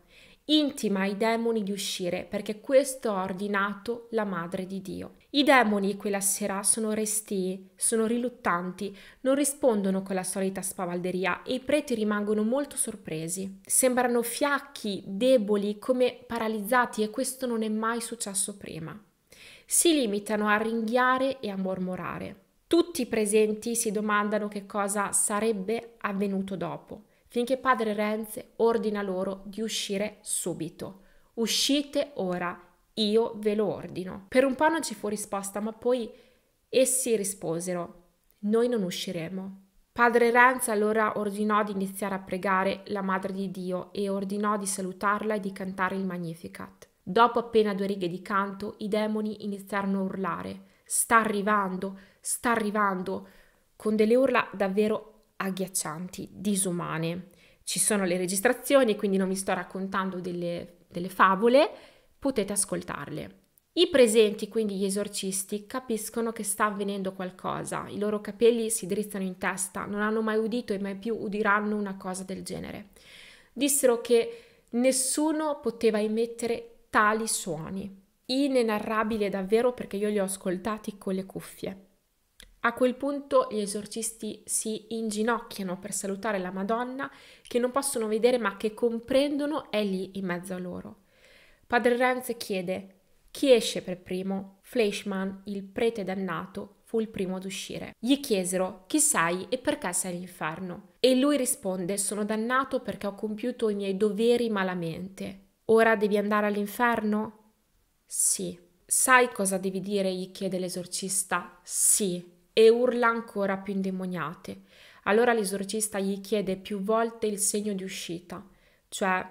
Intima i demoni di uscire perché questo ha ordinato la Madre di Dio. I demoni quella sera sono restii, sono riluttanti, non rispondono con la solita spavalderia e i preti rimangono molto sorpresi. Sembrano fiacchi, deboli, come paralizzati e questo non è mai successo prima. Si limitano a ringhiare e a mormorare. Tutti i presenti si domandano che cosa sarebbe avvenuto dopo finché padre Renze ordina loro di uscire subito. Uscite ora, io ve lo ordino. Per un po' non ci fu risposta, ma poi essi risposero: Noi non usciremo. Padre Renze allora ordinò di iniziare a pregare la Madre di Dio e ordinò di salutarla e di cantare il Magnificat. Dopo appena due righe di canto, i demoni iniziarono a urlare: Sta arrivando, sta arrivando, con delle urla davvero agghiaccianti, disumane. Ci sono le registrazioni, quindi non vi sto raccontando delle, delle favole, potete ascoltarle. I presenti, quindi gli esorcisti, capiscono che sta avvenendo qualcosa, i loro capelli si drizzano in testa, non hanno mai udito e mai più udiranno una cosa del genere. Dissero che nessuno poteva emettere tali suoni. Inenarrabile davvero perché io li ho ascoltati con le cuffie. A quel punto gli esorcisti si inginocchiano per salutare la Madonna che non possono vedere ma che comprendono è lì in mezzo a loro. Padre Renz chiede chi esce per primo. Fleischmann, il prete dannato, fu il primo ad uscire. Gli chiesero chi sei e perché sei all'inferno. E lui risponde sono dannato perché ho compiuto i miei doveri malamente. Ora devi andare all'inferno? Sì. Sai cosa devi dire? gli chiede l'esorcista. Sì e urla ancora più indemoniate. Allora l'esorcista gli chiede più volte il segno di uscita, cioè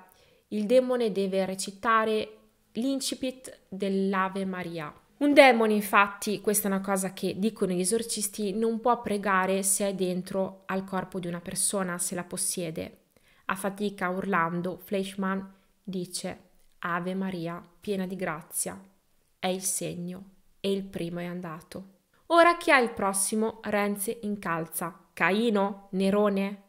il demone deve recitare l'incipit dell'Ave Maria. Un demone, infatti, questa è una cosa che dicono gli esorcisti, non può pregare se è dentro al corpo di una persona, se la possiede. A fatica, urlando, Fleischmann dice Ave Maria, piena di grazia. È il segno e il primo è andato. Ora chi ha il prossimo? Renze incalza. Caino? Nerone?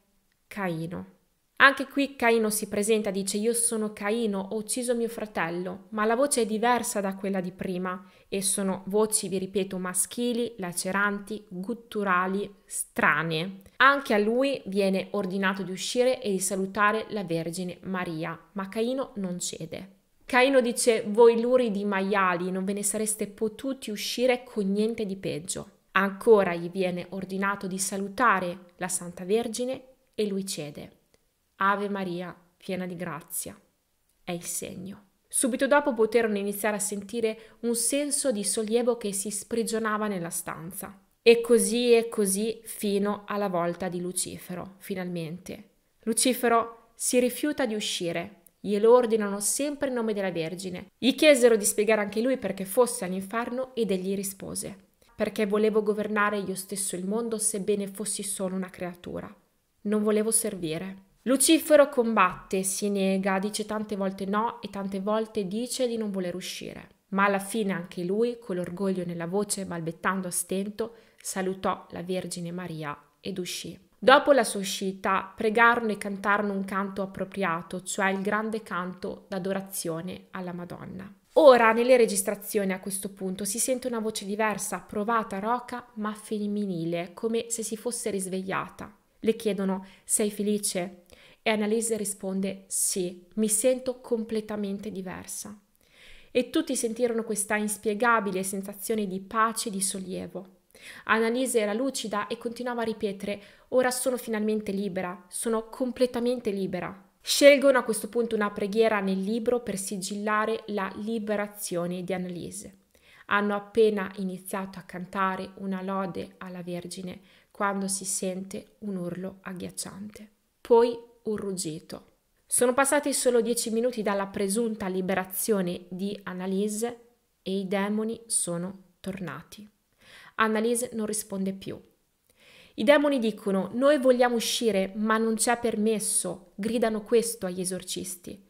Caino. Anche qui Caino si presenta, dice io sono Caino, ho ucciso mio fratello, ma la voce è diversa da quella di prima e sono voci, vi ripeto, maschili, laceranti, gutturali, strane. Anche a lui viene ordinato di uscire e di salutare la Vergine Maria, ma Caino non cede. Caino dice: Voi luridi maiali non ve ne sareste potuti uscire con niente di peggio. Ancora gli viene ordinato di salutare la Santa Vergine e lui cede. Ave Maria, piena di grazia. È il segno. Subito dopo poterono iniziare a sentire un senso di sollievo che si sprigionava nella stanza. E così e così fino alla volta di Lucifero, finalmente. Lucifero si rifiuta di uscire glielo ordinano sempre in nome della Vergine. Gli chiesero di spiegare anche lui perché fosse all'inferno ed egli rispose: Perché volevo governare io stesso il mondo sebbene fossi solo una creatura. Non volevo servire. Lucifero combatte, si nega, dice tante volte no e tante volte dice di non voler uscire. Ma alla fine anche lui, con l'orgoglio nella voce, balbettando a stento, salutò la Vergine Maria ed uscì. Dopo la sua uscita, pregarono e cantarono un canto appropriato, cioè il grande canto d'adorazione alla Madonna. Ora, nelle registrazioni a questo punto si sente una voce diversa, provata, roca, ma femminile, come se si fosse risvegliata. Le chiedono: Sei felice? E Annalise risponde: Sì, mi sento completamente diversa. E tutti sentirono questa inspiegabile sensazione di pace e di sollievo. Annalise era lucida e continuava a ripetere: Ora sono finalmente libera, sono completamente libera. Scelgono a questo punto una preghiera nel libro per sigillare la liberazione di Annalise. Hanno appena iniziato a cantare una lode alla Vergine quando si sente un urlo agghiacciante. Poi un ruggito. Sono passati solo dieci minuti dalla presunta liberazione di Annalise e i demoni sono tornati. Annalise non risponde più. I demoni dicono noi vogliamo uscire ma non c'è permesso, gridano questo agli esorcisti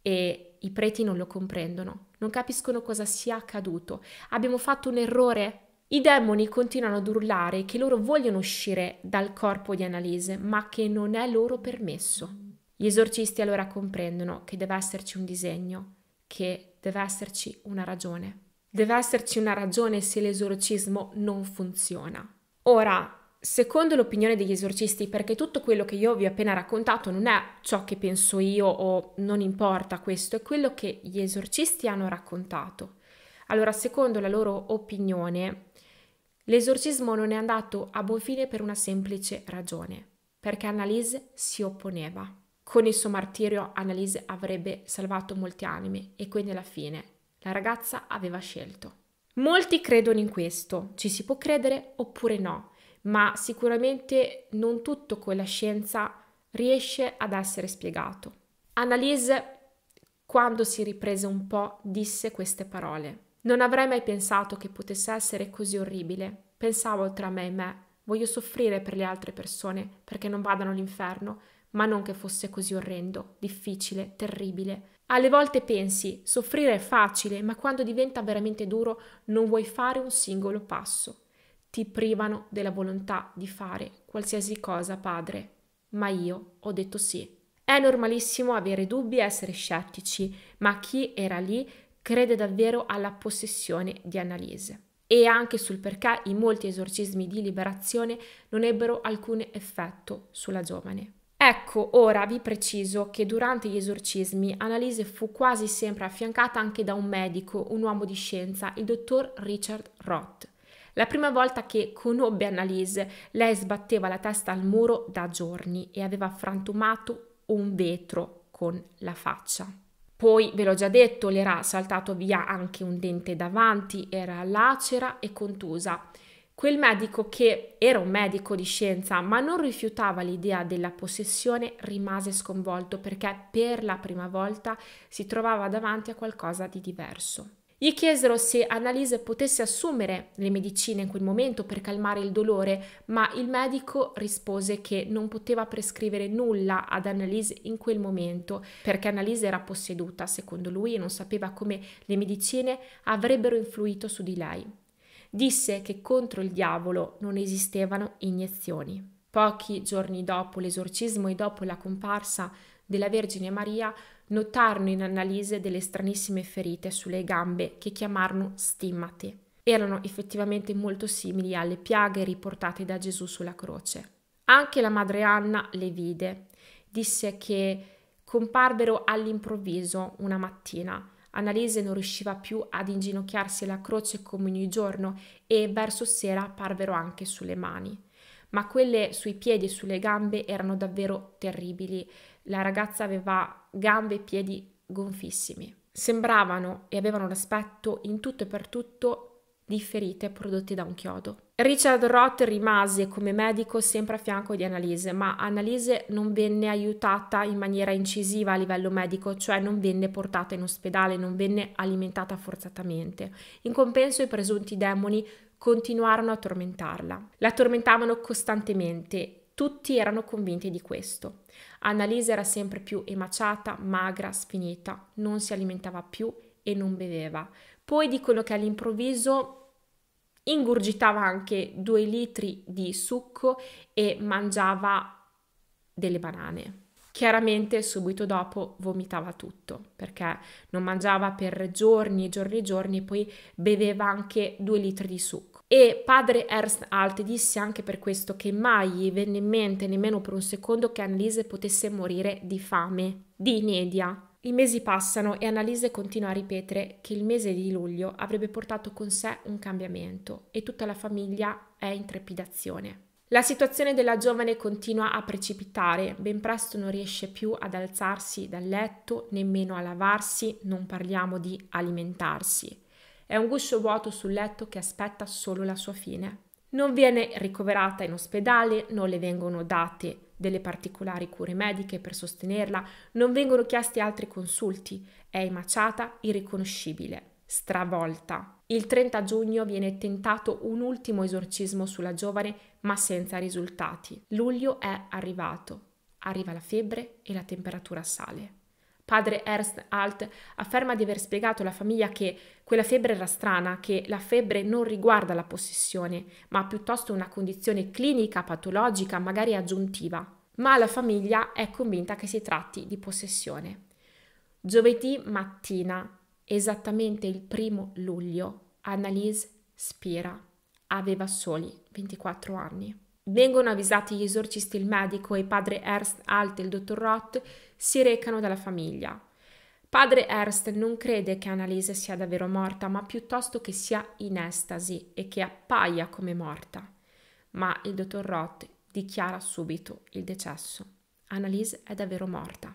e i preti non lo comprendono, non capiscono cosa sia accaduto. Abbiamo fatto un errore? I demoni continuano ad urlare che loro vogliono uscire dal corpo di Annalise ma che non è loro permesso. Gli esorcisti allora comprendono che deve esserci un disegno, che deve esserci una ragione. Deve esserci una ragione se l'esorcismo non funziona. Ora, secondo l'opinione degli esorcisti, perché tutto quello che io vi ho appena raccontato non è ciò che penso io o non importa questo, è quello che gli esorcisti hanno raccontato. Allora, secondo la loro opinione, l'esorcismo non è andato a buon fine per una semplice ragione, perché Annalise si opponeva. Con il suo martirio Annalise avrebbe salvato molte anime e quindi alla fine la ragazza aveva scelto. Molti credono in questo, ci si può credere oppure no, ma sicuramente non tutto con la scienza riesce ad essere spiegato. Annalise, quando si riprese un po', disse queste parole. Non avrei mai pensato che potesse essere così orribile. Pensavo tra me e me, voglio soffrire per le altre persone perché non vadano all'inferno, ma non che fosse così orrendo, difficile, terribile. Alle volte pensi, soffrire è facile, ma quando diventa veramente duro non vuoi fare un singolo passo. Ti privano della volontà di fare qualsiasi cosa, padre. Ma io ho detto sì. È normalissimo avere dubbi e essere scettici, ma chi era lì crede davvero alla possessione di Annalise e anche sul perché i molti esorcismi di liberazione non ebbero alcun effetto sulla giovane. Ecco, ora vi preciso che durante gli esorcismi Annalise fu quasi sempre affiancata anche da un medico, un uomo di scienza, il dottor Richard Roth. La prima volta che conobbe Annalise, lei sbatteva la testa al muro da giorni e aveva frantumato un vetro con la faccia. Poi, ve l'ho già detto, le era saltato via anche un dente davanti, era lacera e contusa Quel medico che era un medico di scienza ma non rifiutava l'idea della possessione rimase sconvolto perché per la prima volta si trovava davanti a qualcosa di diverso. Gli chiesero se Annalise potesse assumere le medicine in quel momento per calmare il dolore, ma il medico rispose che non poteva prescrivere nulla ad Annalise in quel momento perché Annalise era posseduta, secondo lui, e non sapeva come le medicine avrebbero influito su di lei disse che contro il diavolo non esistevano iniezioni. Pochi giorni dopo l'esorcismo e dopo la comparsa della Vergine Maria, notarono in Annalise delle stranissime ferite sulle gambe che chiamarono stimmate. Erano effettivamente molto simili alle piaghe riportate da Gesù sulla croce. Anche la madre Anna le vide. Disse che comparvero all'improvviso una mattina Annalise non riusciva più ad inginocchiarsi alla croce come ogni giorno e verso sera parvero anche sulle mani. Ma quelle sui piedi e sulle gambe erano davvero terribili. La ragazza aveva gambe e piedi gonfissimi. Sembravano e avevano l'aspetto in tutto e per tutto di ferite prodotte da un chiodo. Richard Roth rimase come medico sempre a fianco di Annalise, ma Annalise non venne aiutata in maniera incisiva a livello medico, cioè non venne portata in ospedale, non venne alimentata forzatamente. In compenso i presunti demoni continuarono a tormentarla. La tormentavano costantemente Tutti erano convinti di questo. Annalisa era sempre più emaciata, magra, sfinita, non si alimentava più e non beveva. Poi dicono che all'improvviso ingurgitava anche due litri di succo e mangiava delle banane. Chiaramente subito dopo vomitava tutto perché non mangiava per giorni giorni e giorni e poi beveva anche due litri di succo. E padre Ernst Alt disse anche per questo che mai gli venne in mente nemmeno per un secondo che Annalise potesse morire di fame, di inedia. I mesi passano e Annalise continua a ripetere che il mese di luglio avrebbe portato con sé un cambiamento e tutta la famiglia è in trepidazione. La situazione della giovane continua a precipitare, ben presto non riesce più ad alzarsi dal letto, nemmeno a lavarsi, non parliamo di alimentarsi. È un guscio vuoto sul letto che aspetta solo la sua fine. Non viene ricoverata in ospedale, non le vengono date delle particolari cure mediche per sostenerla, non vengono chiesti altri consulti, è emaciata, irriconoscibile stravolta. Il 30 giugno viene tentato un ultimo esorcismo sulla giovane, ma senza risultati. Luglio è arrivato. Arriva la febbre e la temperatura sale. Padre Ernst Alt afferma di aver spiegato alla famiglia che quella febbre era strana, che la febbre non riguarda la possessione, ma piuttosto una condizione clinica, patologica, magari aggiuntiva. Ma la famiglia è convinta che si tratti di possessione. Giovedì mattina Esattamente il primo luglio Annalise spira. Aveva soli 24 anni. Vengono avvisati gli esorcisti il medico e padre Ernst Alt e il dottor Roth si recano dalla famiglia. Padre Ernst non crede che Annalise sia davvero morta, ma piuttosto che sia in estasi e che appaia come morta. Ma il dottor Roth dichiara subito il decesso. Annalise è davvero morta.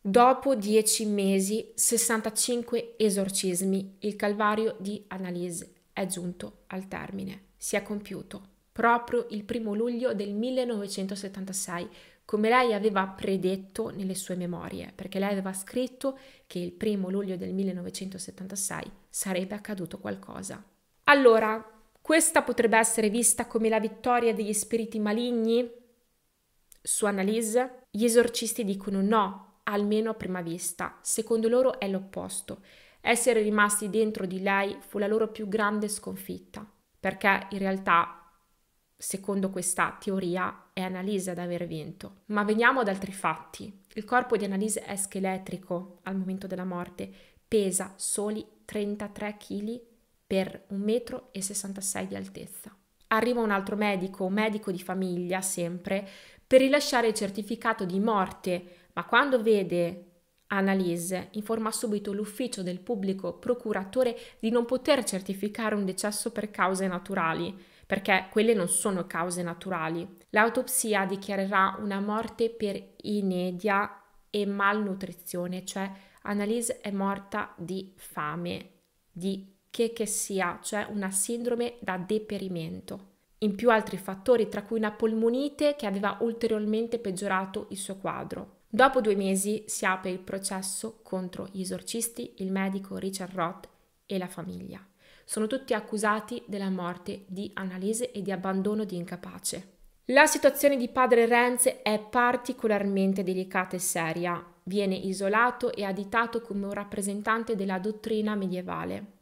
Dopo dieci mesi, 65 esorcismi, il calvario di Annalise è giunto al termine. Si è compiuto proprio il primo luglio del 1976, come lei aveva predetto nelle sue memorie, perché lei aveva scritto che il primo luglio del 1976 sarebbe accaduto qualcosa. Allora, questa potrebbe essere vista come la vittoria degli spiriti maligni su Annalise? Gli esorcisti dicono no, almeno a prima vista. Secondo loro è l'opposto. Essere rimasti dentro di lei fu la loro più grande sconfitta, perché in realtà, secondo questa teoria, è Annalise ad aver vinto. Ma veniamo ad altri fatti. Il corpo di Annalise è scheletrico al momento della morte, pesa soli 33 kg per 1,66 m di altezza. Arriva un altro medico, un medico di famiglia sempre, per rilasciare il certificato di morte ma quando vede Annalise informa subito l'ufficio del pubblico procuratore di non poter certificare un decesso per cause naturali, perché quelle non sono cause naturali. L'autopsia dichiarerà una morte per inedia e malnutrizione, cioè Annalise è morta di fame, di che che sia, cioè una sindrome da deperimento. In più altri fattori, tra cui una polmonite che aveva ulteriormente peggiorato il suo quadro. Dopo due mesi si apre il processo contro gli esorcisti, il medico Richard Roth e la famiglia. Sono tutti accusati della morte di Annalise e di abbandono di incapace. La situazione di padre Renz è particolarmente delicata e seria. Viene isolato e additato come un rappresentante della dottrina medievale.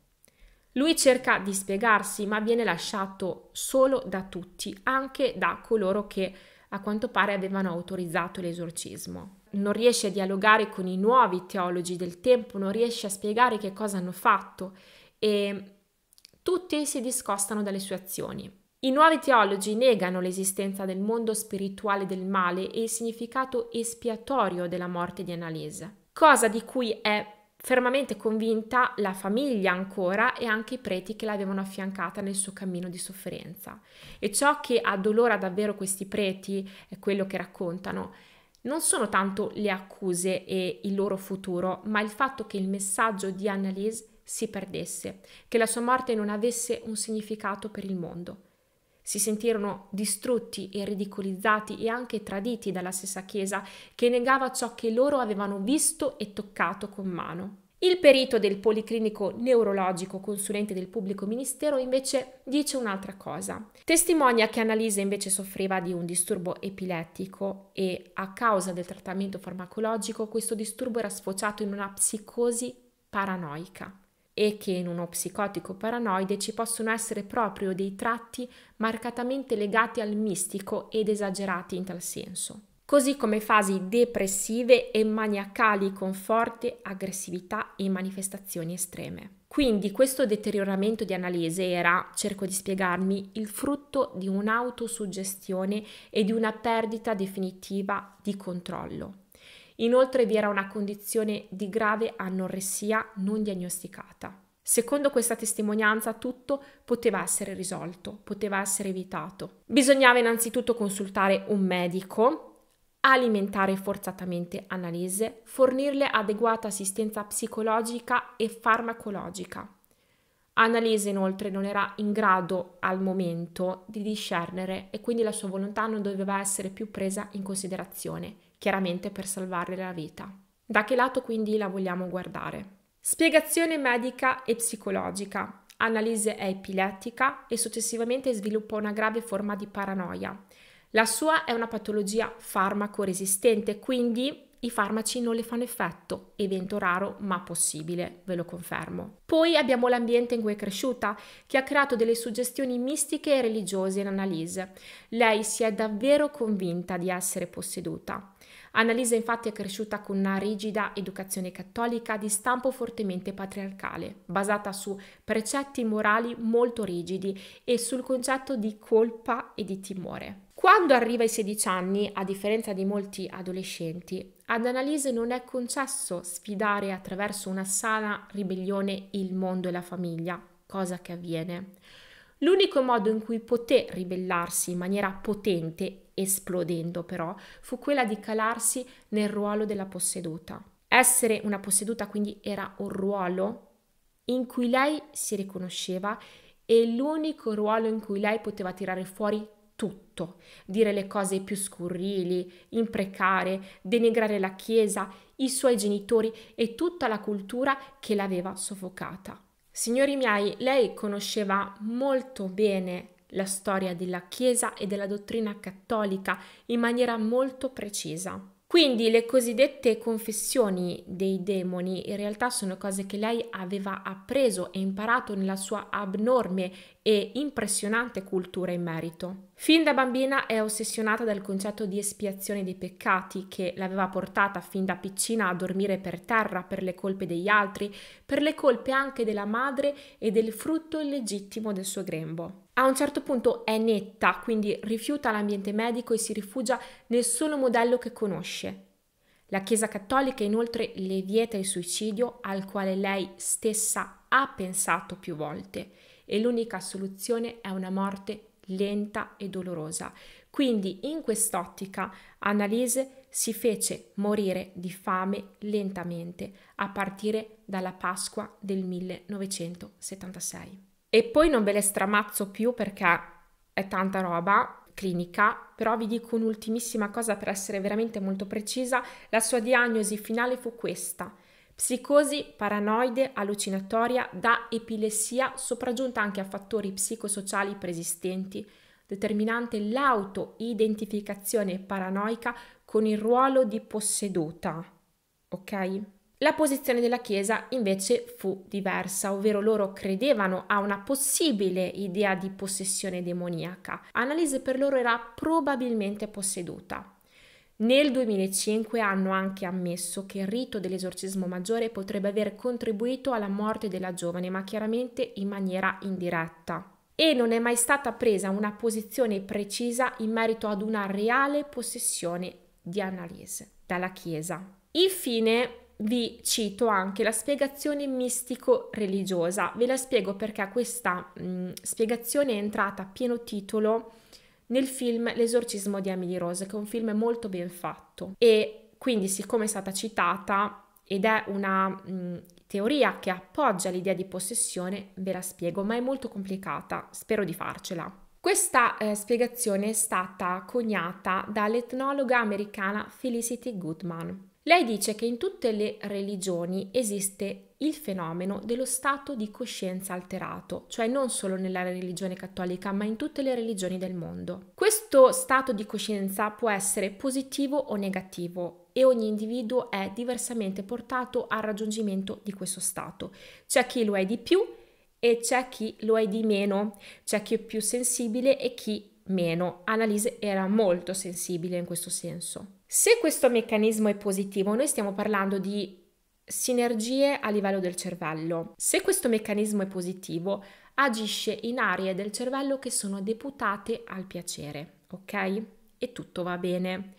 Lui cerca di spiegarsi, ma viene lasciato solo da tutti, anche da coloro che a quanto pare avevano autorizzato l'esorcismo non riesce a dialogare con i nuovi teologi del tempo, non riesce a spiegare che cosa hanno fatto e tutti si discostano dalle sue azioni. I nuovi teologi negano l'esistenza del mondo spirituale del male e il significato espiatorio della morte di Annalise, cosa di cui è fermamente convinta la famiglia ancora e anche i preti che l'avevano affiancata nel suo cammino di sofferenza. E ciò che addolora davvero questi preti, è quello che raccontano, non sono tanto le accuse e il loro futuro, ma il fatto che il messaggio di Annalise si perdesse, che la sua morte non avesse un significato per il mondo. Si sentirono distrutti e ridicolizzati e anche traditi dalla stessa Chiesa che negava ciò che loro avevano visto e toccato con mano. Il perito del Policlinico Neurologico, consulente del pubblico ministero, invece dice un'altra cosa. Testimonia che Annalisa invece soffriva di un disturbo epilettico e a causa del trattamento farmacologico questo disturbo era sfociato in una psicosi paranoica e che in uno psicotico paranoide ci possono essere proprio dei tratti marcatamente legati al mistico ed esagerati in tal senso così come fasi depressive e maniacali con forte aggressività e manifestazioni estreme. Quindi questo deterioramento di analisi era, cerco di spiegarmi, il frutto di un'autosuggestione e di una perdita definitiva di controllo. Inoltre vi era una condizione di grave anoressia non diagnosticata. Secondo questa testimonianza tutto poteva essere risolto, poteva essere evitato. Bisognava innanzitutto consultare un medico alimentare forzatamente Annalise, fornirle adeguata assistenza psicologica e farmacologica. Annalise inoltre non era in grado al momento di discernere e quindi la sua volontà non doveva essere più presa in considerazione, chiaramente per salvarle la vita. Da che lato quindi la vogliamo guardare? Spiegazione medica e psicologica. Annalise è epilettica e successivamente sviluppa una grave forma di paranoia la sua è una patologia farmaco-resistente, quindi i farmaci non le fanno effetto, evento raro ma possibile, ve lo confermo. Poi abbiamo l'ambiente in cui è cresciuta, che ha creato delle suggestioni mistiche e religiose in Annalise. Lei si è davvero convinta di essere posseduta. Annalisa infatti è cresciuta con una rigida educazione cattolica di stampo fortemente patriarcale, basata su precetti morali molto rigidi e sul concetto di colpa e di timore. Quando arriva ai 16 anni, a differenza di molti adolescenti, ad Annalise non è concesso sfidare attraverso una sana ribellione il mondo e la famiglia, cosa che avviene. L'unico modo in cui poté ribellarsi in maniera potente, esplodendo però, fu quella di calarsi nel ruolo della posseduta. Essere una posseduta quindi era un ruolo in cui lei si riconosceva e l'unico ruolo in cui lei poteva tirare fuori tutto, dire le cose più scurrili, imprecare, denigrare la Chiesa, i suoi genitori e tutta la cultura che l'aveva soffocata. Signori miei, lei conosceva molto bene la storia della Chiesa e della dottrina cattolica in maniera molto precisa. Quindi le cosiddette confessioni dei demoni in realtà sono cose che lei aveva appreso e imparato nella sua abnorme e impressionante cultura in merito. Fin da bambina è ossessionata dal concetto di espiazione dei peccati che l'aveva portata fin da piccina a dormire per terra per le colpe degli altri, per le colpe anche della madre e del frutto illegittimo del suo grembo. A un certo punto è netta, quindi rifiuta l'ambiente medico e si rifugia nel solo modello che conosce. La Chiesa Cattolica inoltre le vieta il suicidio al quale lei stessa ha pensato più volte e l'unica soluzione è una morte lenta e dolorosa. Quindi in quest'ottica Annalise si fece morire di fame lentamente a partire dalla Pasqua del 1976. E poi non ve le stramazzo più perché è tanta roba clinica, però vi dico un'ultimissima cosa per essere veramente molto precisa. La sua diagnosi finale fu questa Psicosi paranoide allucinatoria da epilessia sopraggiunta anche a fattori psicosociali preesistenti, determinante l'auto-identificazione paranoica con il ruolo di posseduta. Ok? La posizione della Chiesa invece fu diversa, ovvero loro credevano a una possibile idea di possessione demoniaca. Annalise per loro era probabilmente posseduta. Nel 2005 hanno anche ammesso che il rito dell'esorcismo maggiore potrebbe aver contribuito alla morte della giovane, ma chiaramente in maniera indiretta. E non è mai stata presa una posizione precisa in merito ad una reale possessione di Annalise dalla Chiesa. Infine, vi cito anche la spiegazione mistico-religiosa. Ve la spiego perché questa mh, spiegazione è entrata a pieno titolo nel film L'esorcismo di Emily Rose, che è un film molto ben fatto. E quindi, siccome è stata citata ed è una mh, teoria che appoggia l'idea di possessione, ve la spiego, ma è molto complicata, spero di farcela. Questa eh, spiegazione è stata coniata dall'etnologa americana Felicity Goodman. Lei dice che in tutte le religioni esiste il fenomeno dello stato di coscienza alterato, cioè non solo nella religione cattolica, ma in tutte le religioni del mondo. Questo stato di coscienza può essere positivo o negativo e ogni individuo è diversamente portato al raggiungimento di questo stato. C'è chi lo è di più e c'è chi lo è di meno, c'è chi è più sensibile e chi meno. Annalise era molto sensibile in questo senso. Se questo meccanismo è positivo, noi stiamo parlando di sinergie a livello del cervello. Se questo meccanismo è positivo, agisce in aree del cervello che sono deputate al piacere, ok? E tutto va bene.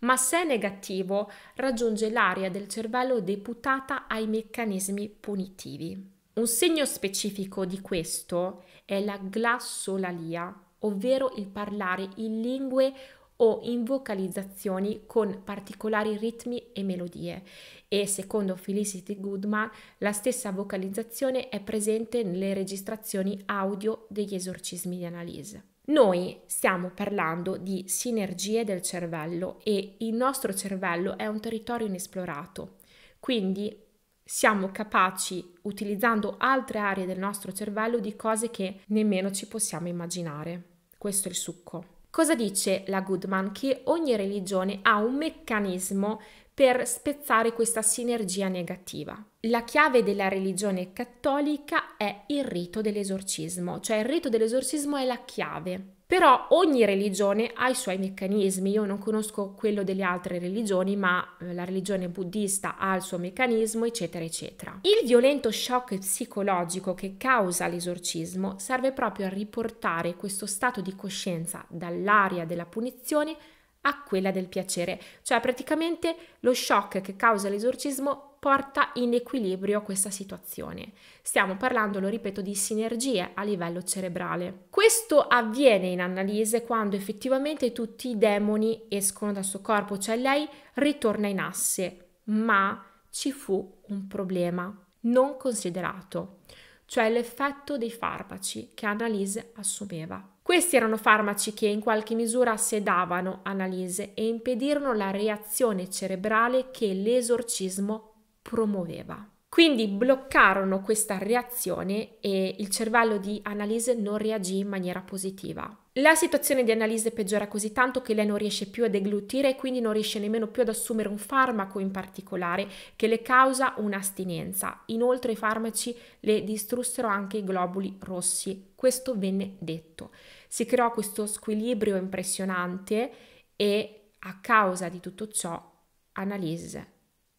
Ma se è negativo, raggiunge l'area del cervello deputata ai meccanismi punitivi. Un segno specifico di questo è la glassolalia, ovvero il parlare in lingue o in vocalizzazioni con particolari ritmi e melodie e secondo Felicity Goodman la stessa vocalizzazione è presente nelle registrazioni audio degli esorcismi di Annalise. Noi stiamo parlando di sinergie del cervello e il nostro cervello è un territorio inesplorato, quindi siamo capaci, utilizzando altre aree del nostro cervello, di cose che nemmeno ci possiamo immaginare. Questo è il succo. Cosa dice la Goodman? Che ogni religione ha un meccanismo per spezzare questa sinergia negativa. La chiave della religione cattolica è il rito dell'esorcismo, cioè il rito dell'esorcismo è la chiave. Però ogni religione ha i suoi meccanismi, io non conosco quello delle altre religioni, ma eh, la religione buddista ha il suo meccanismo, eccetera, eccetera. Il violento shock psicologico che causa l'esorcismo serve proprio a riportare questo stato di coscienza dall'area della punizione a quella del piacere, cioè praticamente lo shock che causa l'esorcismo porta in equilibrio questa situazione. Stiamo parlando, lo ripeto, di sinergie a livello cerebrale. Questo avviene in Annalise quando effettivamente tutti i demoni escono dal suo corpo, cioè lei ritorna in asse, ma ci fu un problema non considerato, cioè l'effetto dei farmaci che Annalise assumeva. Questi erano farmaci che in qualche misura sedavano Annalise e impedirono la reazione cerebrale che l'esorcismo promuoveva. Quindi bloccarono questa reazione e il cervello di Annalise non reagì in maniera positiva. La situazione di Annalise peggiora così tanto che lei non riesce più a deglutire e quindi non riesce nemmeno più ad assumere un farmaco in particolare che le causa un'astinenza. Inoltre i farmaci le distrussero anche i globuli rossi. Questo venne detto. Si creò questo squilibrio impressionante e a causa di tutto ciò Annalise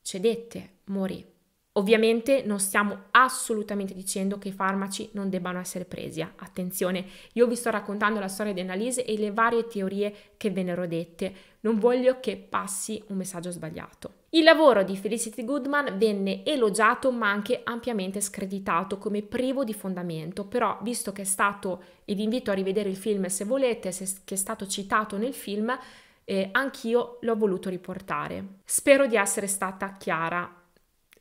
cedette, morì. Ovviamente non stiamo assolutamente dicendo che i farmaci non debbano essere presi. Eh. Attenzione, io vi sto raccontando la storia di Annalise e le varie teorie che vennero dette. Non voglio che passi un messaggio sbagliato. Il lavoro di Felicity Goodman venne elogiato ma anche ampiamente screditato come privo di fondamento, però visto che è stato, e vi invito a rivedere il film se volete, se, che è stato citato nel film, eh, anch'io l'ho voluto riportare. Spero di essere stata chiara.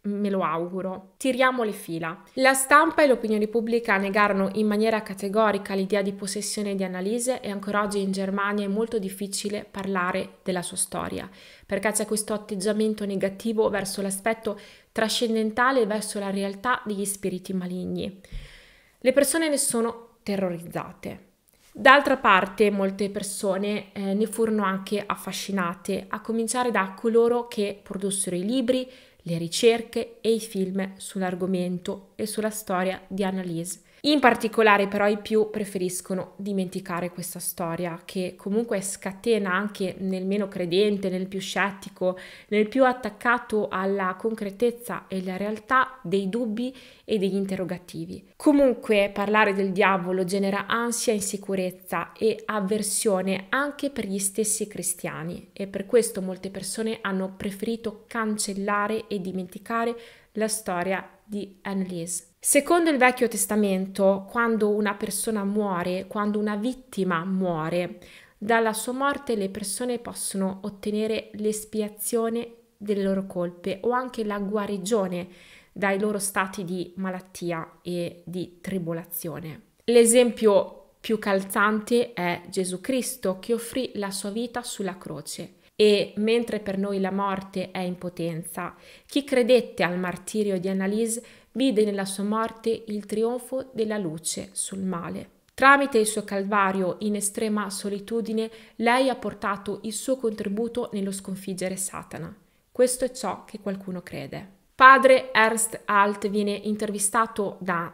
Me lo auguro. Tiriamo le fila. La stampa e l'opinione pubblica negarono in maniera categorica l'idea di possessione di Annalise e ancora oggi in Germania è molto difficile parlare della sua storia, perché c'è questo atteggiamento negativo verso l'aspetto trascendentale e verso la realtà degli spiriti maligni. Le persone ne sono terrorizzate. D'altra parte molte persone eh, ne furono anche affascinate, a cominciare da coloro che produssero i libri, le ricerche e i film sull'argomento e sulla storia di Annalise. In particolare però i più preferiscono dimenticare questa storia che comunque scatena anche nel meno credente, nel più scettico, nel più attaccato alla concretezza e alla realtà dei dubbi e degli interrogativi. Comunque parlare del diavolo genera ansia, insicurezza e avversione anche per gli stessi cristiani e per questo molte persone hanno preferito cancellare e dimenticare la storia di Annelise. Secondo il Vecchio Testamento, quando una persona muore, quando una vittima muore, dalla sua morte le persone possono ottenere l'espiazione delle loro colpe o anche la guarigione dai loro stati di malattia e di tribolazione. L'esempio più calzante è Gesù Cristo che offrì la sua vita sulla croce e mentre per noi la morte è impotenza, chi credette al martirio di Annalise vide nella sua morte il trionfo della luce sul male. Tramite il suo calvario in estrema solitudine, lei ha portato il suo contributo nello sconfiggere Satana. Questo è ciò che qualcuno crede. Padre Ernst Alt viene intervistato da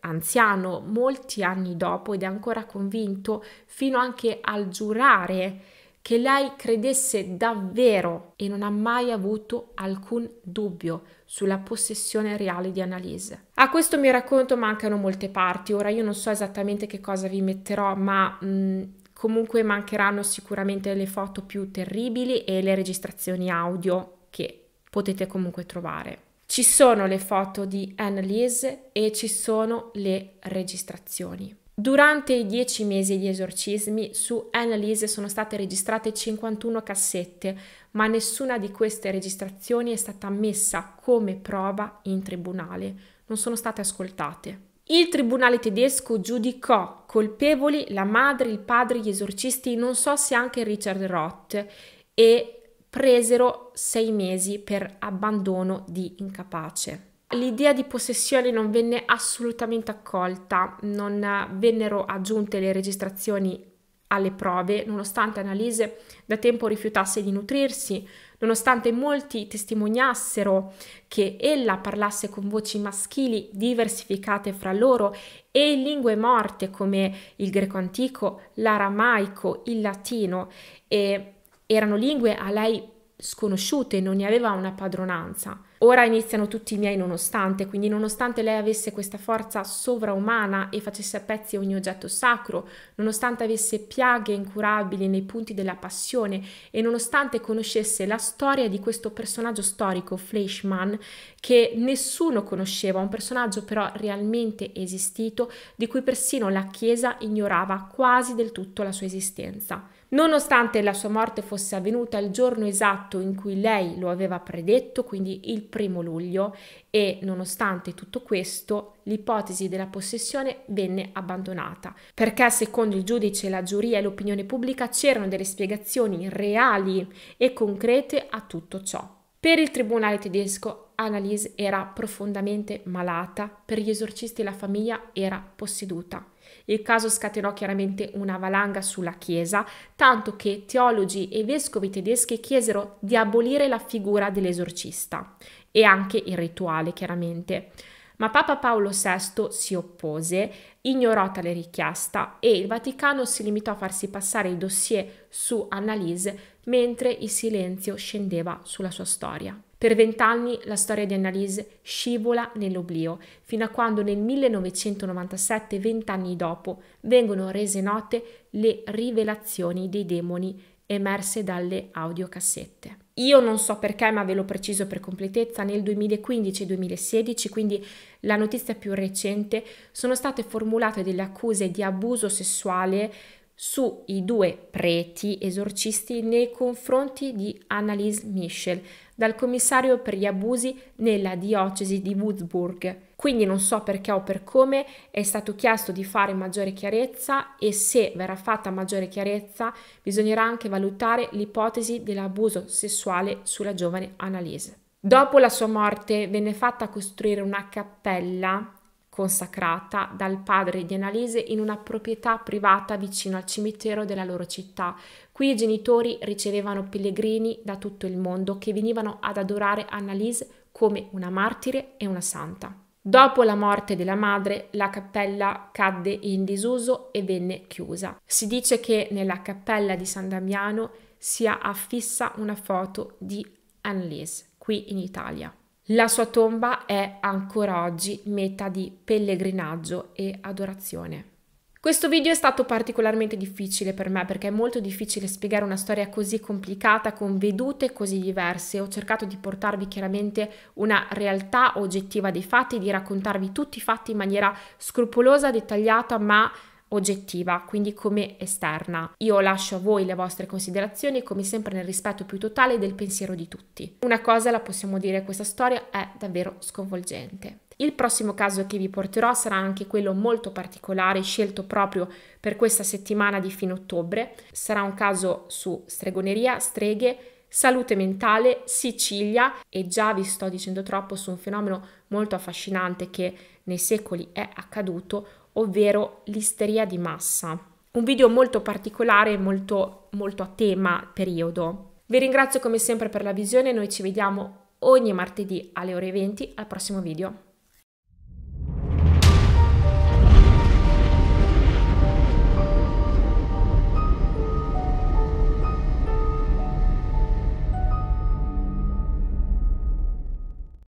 anziano molti anni dopo ed è ancora convinto fino anche al giurare che lei credesse davvero e non ha mai avuto alcun dubbio sulla possessione reale di Annalise. A questo mio racconto mancano molte parti, ora io non so esattamente che cosa vi metterò, ma mh, mm, comunque mancheranno sicuramente le foto più terribili e le registrazioni audio che potete comunque trovare. Ci sono le foto di Annalise e ci sono le registrazioni. Durante i dieci mesi di esorcismi su Annalise sono state registrate 51 cassette, ma nessuna di queste registrazioni è stata messa come prova in tribunale, non sono state ascoltate. Il tribunale tedesco giudicò colpevoli la madre, il padre, gli esorcisti, non so se anche Richard Roth, e presero sei mesi per abbandono di incapace. L'idea di possessione non venne assolutamente accolta, non vennero aggiunte le registrazioni alle prove, nonostante Annalise da tempo rifiutasse di nutrirsi, nonostante molti testimoniassero che ella parlasse con voci maschili diversificate fra loro e in lingue morte come il greco antico, l'aramaico, il latino, e erano lingue a lei sconosciute, non ne aveva una padronanza. Ora iniziano tutti i miei nonostante, quindi nonostante lei avesse questa forza sovraumana e facesse a pezzi ogni oggetto sacro, nonostante avesse piaghe incurabili nei punti della passione e nonostante conoscesse la storia di questo personaggio storico, Fleischmann, che nessuno conosceva, un personaggio però realmente esistito, di cui persino la Chiesa ignorava quasi del tutto la sua esistenza. Nonostante la sua morte fosse avvenuta il giorno esatto in cui lei lo aveva predetto, quindi il primo luglio, e nonostante tutto questo, l'ipotesi della possessione venne abbandonata, perché secondo il giudice, la giuria e l'opinione pubblica c'erano delle spiegazioni reali e concrete a tutto ciò. Per il tribunale tedesco Annalise era profondamente malata, per gli esorcisti la famiglia era posseduta. Il caso scatenò chiaramente una valanga sulla Chiesa, tanto che teologi e vescovi tedeschi chiesero di abolire la figura dell'esorcista e anche il rituale, chiaramente. Ma Papa Paolo VI si oppose, ignorò tale richiesta e il Vaticano si limitò a farsi passare il dossier su Annalise mentre il silenzio scendeva sulla sua storia. Per vent'anni la storia di Annalise scivola nell'oblio, fino a quando nel 1997, vent'anni dopo, vengono rese note le rivelazioni dei demoni emerse dalle audiocassette. Io non so perché, ma ve lo preciso per completezza, nel 2015 e 2016, quindi la notizia più recente, sono state formulate delle accuse di abuso sessuale sui due preti esorcisti nei confronti di Annalise Michel dal commissario per gli abusi nella diocesi di Würzburg. Quindi non so perché o per come è stato chiesto di fare maggiore chiarezza e se verrà fatta maggiore chiarezza bisognerà anche valutare l'ipotesi dell'abuso sessuale sulla giovane Annalise. Dopo la sua morte venne fatta costruire una cappella consacrata dal padre di Annalise in una proprietà privata vicino al cimitero della loro città. Qui i genitori ricevevano pellegrini da tutto il mondo che venivano ad adorare Annalise come una martire e una santa. Dopo la morte della madre, la cappella cadde in disuso e venne chiusa. Si dice che nella cappella di San Damiano sia affissa una foto di Annalise, qui in Italia. La sua tomba è ancora oggi meta di pellegrinaggio e adorazione. Questo video è stato particolarmente difficile per me perché è molto difficile spiegare una storia così complicata con vedute così diverse. Ho cercato di portarvi chiaramente una realtà oggettiva dei fatti, di raccontarvi tutti i fatti in maniera scrupolosa, dettagliata, ma oggettiva, quindi come esterna. Io lascio a voi le vostre considerazioni, come sempre nel rispetto più totale del pensiero di tutti. Una cosa la possiamo dire, questa storia è davvero sconvolgente. Il prossimo caso che vi porterò sarà anche quello molto particolare, scelto proprio per questa settimana di fine ottobre. Sarà un caso su stregoneria, streghe, salute mentale, Sicilia e già vi sto dicendo troppo su un fenomeno molto affascinante che nei secoli è accaduto, ovvero l'isteria di massa. Un video molto particolare e molto, molto a tema periodo. Vi ringrazio come sempre per la visione, noi ci vediamo ogni martedì alle ore 20 al prossimo video.